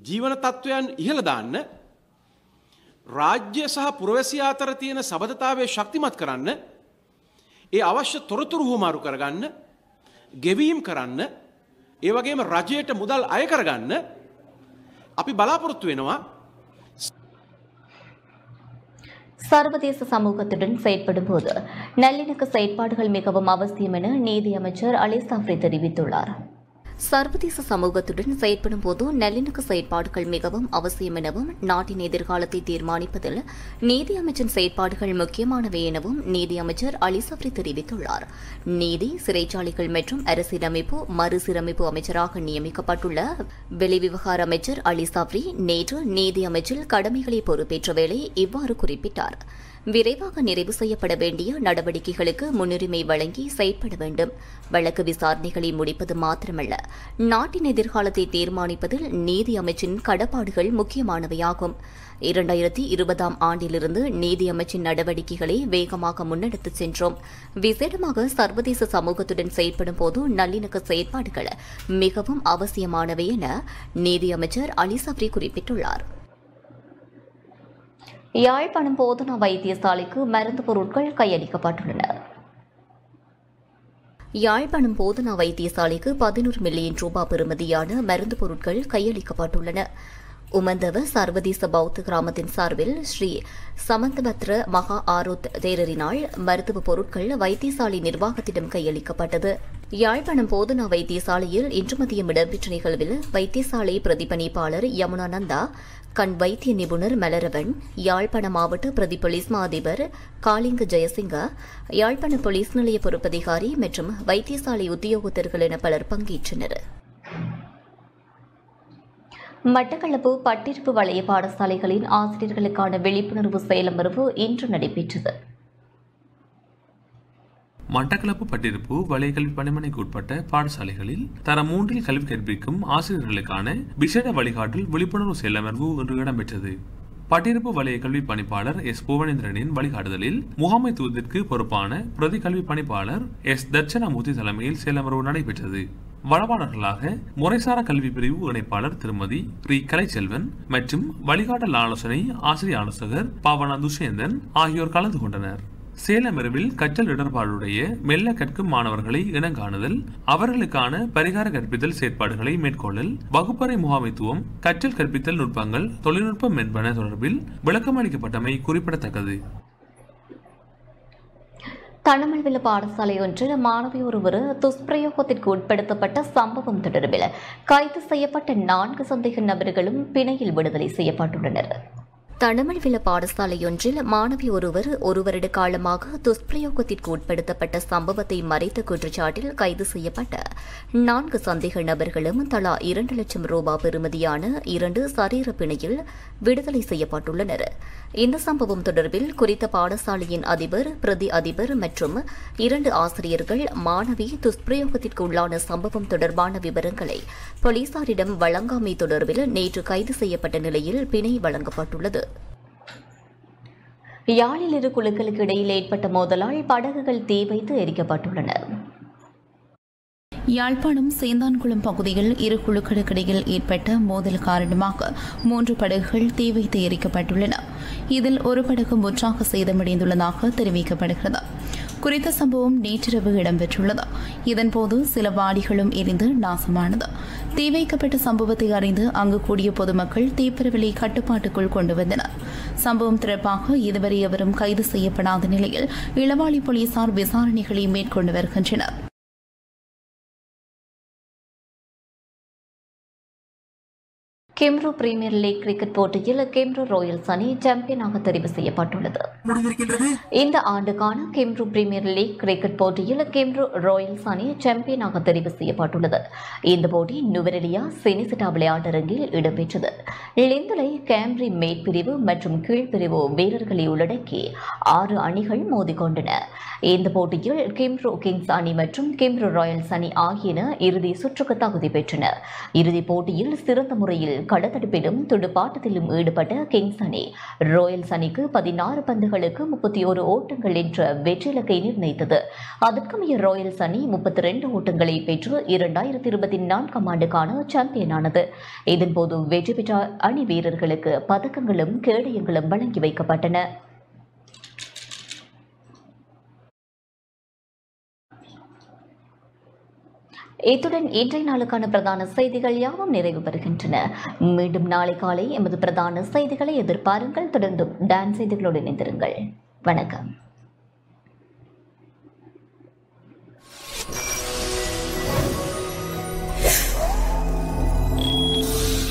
Speaker 17: ජීවන තත්ත්වයන් ඉහළ දාන්න රාජ්‍ය සහ පුරවැසිය අතර තියෙන සබඳතාවය ශක්තිමත් කරන්න ඒ අවශ්‍ය තොරතුරු හුමාරු කරගන්න ගෙවීම් කරන්න ඒ වගේම රජයට මුදල් අය කරගන්න අපි බලාපොරොත්තු වෙනවා
Speaker 1: சர்வதேச சமூகத்துடன் செயற்படும் போது நல்லிணக்க செயற்பாடுகள் மிகவும் அவசியம் என நீதி அமைச்சர் அலி சாஃப்ரி தெரிவித்துள்ளார் சர்வதேச சமூகத்துடன் செயற்படும் போது நல்லிணக்க செயற்பாடுகள் மிகவும் அவசியம் எனவும் நாட்டின் எதிர்காலத்தை தீர்மானிப்பதில் நீதி அமைச்சின் செயற்பாடுகள் முக்கியமானவை எனவும் நீதி அமைச்சர் அலி சப்ரி தெரிவித்துள்ளார். நீதி சிறைச்சாலைகள் மற்றும் அரசியலமைப்பு மறுசீரமைப்பு அமைச்சராக நியமிக்கப்பட்டுள்ள வெளிவிவகார அமைச்சர் அலி சப்ரி நேற்று நீதி அமைச்சில் கடமைகளை பொறுப்பேற்ற வேளை இவ்வாறு குறிப்பிட்டார். விரைவாக நிறைவு செய்யப்பட வேண்டிய நடவடிக்கைகளுக்கு முன்னுரிமை வழங்கி செயற்பட வேண்டும். வழக்கு விசாரணைகளை முடிப்பது மாத்திரமல்ல. நாட்டின் எதிர்காலத்தை தீர்மானிப்பதில் நீதி அமைச்சின் கடப்பாடுகள் முக்கியமானவையாகும். இரண்டாயிரத்தி இருபதாம் ஆண்டிலிருந்து நீதி அமைச்சின் நடவடிக்கைகளை வேகமாக முன்னெடுத்துச் சென்றோம். விசேடமாக சர்வதேச சமூகத்துடன் செயற்படும் போது நல்லிணக்க செயற்பாடுகள் மிகவும் அவசியமானவை என நீதி அமைச்சர் அலிசப்ரி சப்ரி குறிப்பிட்டுள்ளார். யாழ்ப்பாணம் போதனா வைத்தியசாலைக்கு மருந்து பொருட்கள் கையளிக்கப்பட்டுள்ளன. யாழ்ப்பாணம் போதனா வைத்தியசாலைக்கு பதினோரு மில்லியன் ரூபாய் பெறுமதியான மருந்து பொருட்கள் கையளிக்கப்பட்டுள்ளன. உமந்தவ சர்வதேச பௌத்த கிராமத்தின் சார்பில் ஸ்ரீ சமந்தபத்ர மகா ஆரோத் தேரரினால் மருத்துவ பொருட்கள் வைத்தியசாலை நிர்வாகத்திடம் கையளிக்கப்பட்டது. யாழ்ப்பாணம் போதனா வைத்தியசாலையில் இன்று மதியம் இடம்பெற்ற நிகழ்வில் வைத்தியசாலை யமுனா நந்தா கண் வைத்திய நிபுணர் மலரவன் யாழ்ப்பாண மாவட்ட பிரதி போலீஸ் மா அதிபர் காளிங்க ஜெயசிங்க யாழ்ப்பாண போலீஸ் நிலைய பொறுப்பதிகாரி மற்றும் வைத்தியசாலை உத்தியோகத்தர்கள் என பலர் பங்கேற்றனர். மட்டக்களப்பு பட்டிருப்பு வளைய பாடசாலைகளின் ஆசிரியர்களுக்கான விழிப்புணர்வு செயலமர்வு இன்று நடைபெற்றது.
Speaker 13: மட்டக்களப்பு பட்டிருப்பு வலைக்கல்வி பணிமனைக்கு உட்பட்ட பாடசாலைகளில் தரம் மூன்றில் கல்வி கற்பிக்கும் ஆசிரியர்களுக்கான விசேட வழிகாட்டல் விழிப்புணர்வு செயலமர்வு இன்று இடம்பெற்றது. பட்டிருப்பு வலய கல்வி பணிப்பாளர் எஸ். புவனேந்திரனின் வழிகாட்டுதலில் முகாமைத்துவத்திற்கு பொறுப்பான பிரதி கல்வி பணிப்பாளர் எஸ். தர்ச்சனாமூர்த்தி தலைமையில் செயலமர்வு நடைபெற்றது. வளவாளர்களாக முறைசாரா கல்வி பிரிவு இணைப்பாளர் திருமதி ரி கலைச்செல்வன் மற்றும் வழிகாட்டல் ஆலோசனை ஆசிரியர் ஆலோசகர் பாவனா துஷேந்தன் ஆகியோர் கலந்து கொண்டனர். சேலமருவில் கற்றல் இடர்பாடுடைய மெல்ல கற்கும் மாணவர்களை இனங்காணுதல் அவர்களுக்கான பரிகார கற்பித்தல் செயற்பாடுகளை மேற்கொள்ளல் வகுப்பறை முகாமைத்துவம் கற்றல் கற்பித்தல் நுட்பங்கள் தொழில்நுட்பம் என்பன தொடர்பில் விளக்கமளிக்கப்பட்டமை குறிப்பிடத்தக்கது.
Speaker 1: தனமல்வில பாடசாலை ஒன்றில் மாணவி ஒருவர் துஷ்பிரயோகத்திற்கு உட்படுத்தப்பட்ட சம்பவம் தொடர்பில் கைது செய்யப்பட்ட நான்கு சந்தேக நபர்களும் பிணையில் விடுதலை செய்யப்பட்டுள்ளனர். தனமல்வில பாடசாலையொன்றில் மாணவி ஒருவர் ஒரு வருட காலமாக துஷ்பிரயோகத்திற்கு உட்படுத்தப்பட்ட சம்பவத்தை மறைத்த குற்றச்சாட்டில் கைது செய்யப்பட்ட நான்கு சந்தேக நபர்களும் தலா இரண்டு லட்சம் ரூபாய் பெறுமதியான இரண்டு சரீர பிணையில் விடுதலை செய்யப்பட்டுள்ளனர். இந்த சம்பவம் தொடர்பில் குறித்த பாடசாலையின் அதிபர் பிரதி அதிபர் மற்றும் இரண்டு ஆசிரியர்கள் மாணவி துஷ்பிரயோகத்திற்கு உள்ளான சம்பவம் தொடர்பான விவரங்களை போலீசாரிடம் வழங்காமை தொடர்பில் நேற்று கைது செய்யப்பட்ட நிலையில் பிணை வழங்கப்பட்டுள்ளது. யாழில் இரு குழுக்களுக்கு இடையில் ஏற்பட்ட மோதலால் படகுகள் தீ வைத்து எரிக்கப்பட்டுள்ளன.
Speaker 3: யாழ்ப்பாணம் சேந்தான்குளம் பகுதியில் இரு குழுக்களுக்கிடையில் ஏற்பட்ட மோதல் காரணமாக மூன்று படகுகள் தீ வைத்து எரிக்கப்பட்டுள்ளன. இதில் ஒரு படகு முற்றாக சேதமடைந்துள்ளதாக தெரிவிக்கப்படுகிறது. குறித்த சம்பவம் நேற்றிரவு இடம்பெற்றுள்ளது. இதன்போது சில வாடிகளும் எரிந்து நாசமானது. தீ வைக்கப்பட்ட சம்பவத்தை அறிந்து அங்கு கூடிய பொதுமக்கள் தீப்பரவலை கட்டுப்பாட்டுக்குள் கொண்டு வந்தனர். சம்பவம் தொடர்பாக இதுவரை எவரும் கைது செய்யப்படாத நிலையில் இளவாளி போலீசார் விசாரணைகளை மேற்கொண்டு வருகின்றனர்.
Speaker 1: கெம்ரோ பிரீமியர் லீக் கிரிக்கெட் போட்டியில் கெம்ரோ ராயல்ஸ் அணி சாம்பியனாக தெரிவு செய்யப்பட்டுள்ளது. இந்த ஆண்டுக்கான கெம்ரோ பிரீமியர் லீக் கிரிக்கெட் போட்டியில் கெம்ரோ ராயல்ஸ் அணி சாம்பியனாக தெரிவு செய்யப்பட்டுள்ளது. இந்த போட்டி நுவரெலியா செனிசிட்டா விளையாட்டரங்கில் இடம்பெற்றது. லிந்துலை கேம்ரி மேற்பிரிவு மற்றும் கீழ்பிரிவு வீரர்களை உள்ளடக்கி ஆறு அணிகள் மோதிக்கொண்டன. இந்த போட்டியில் கிம்ரோ கிங்ஸ் அணி மற்றும் கிம்ரோ ராயல்ஸ் அணி ஆகியன இறுதி சுற்றுக்கு தகுதி பெற்றன. இறுதிப் போட்டியில் சிறந்த முறையில் கடத்தடுப்பிலும் துடுப்பாட்டத்திலும் ஈடுபட்ட கிங்ஸ் அணி ரோயல்ஸ் அணிக்கு பதினாறு பந்துகளுக்கு முப்பத்தி ஒரு ஓட்டங்கள் என்ற வெற்றி இலக்கை நிர்ணயித்தது. அதற்கமைய ராயல்ஸ் அணி முப்பத்தி ரெண்டு ஓட்டங்களை பெற்று இரண்டாயிரத்தி இருபத்தி நான்காம் ஆண்டுக்கான சாம்பியனானது. இதன்போது வெற்றி பெற்ற அணி வீரர்களுக்கு பதக்கங்களும் கேடயங்களும் வழங்கி வைக்கப்பட்டன. இத்துடன் இன்றைய நாளுக்கான பிரதான செய்திகள் யாவும் நிறைவு பெறுகின்றன. மீண்டும் நாளை காலை எமது பிரதான செய்திகளை எதிர்பாருங்கள். தொடர்ந்தும் டான்ஸ் செய்திகளோடு இணைந்திருங்கள். வணக்கம்.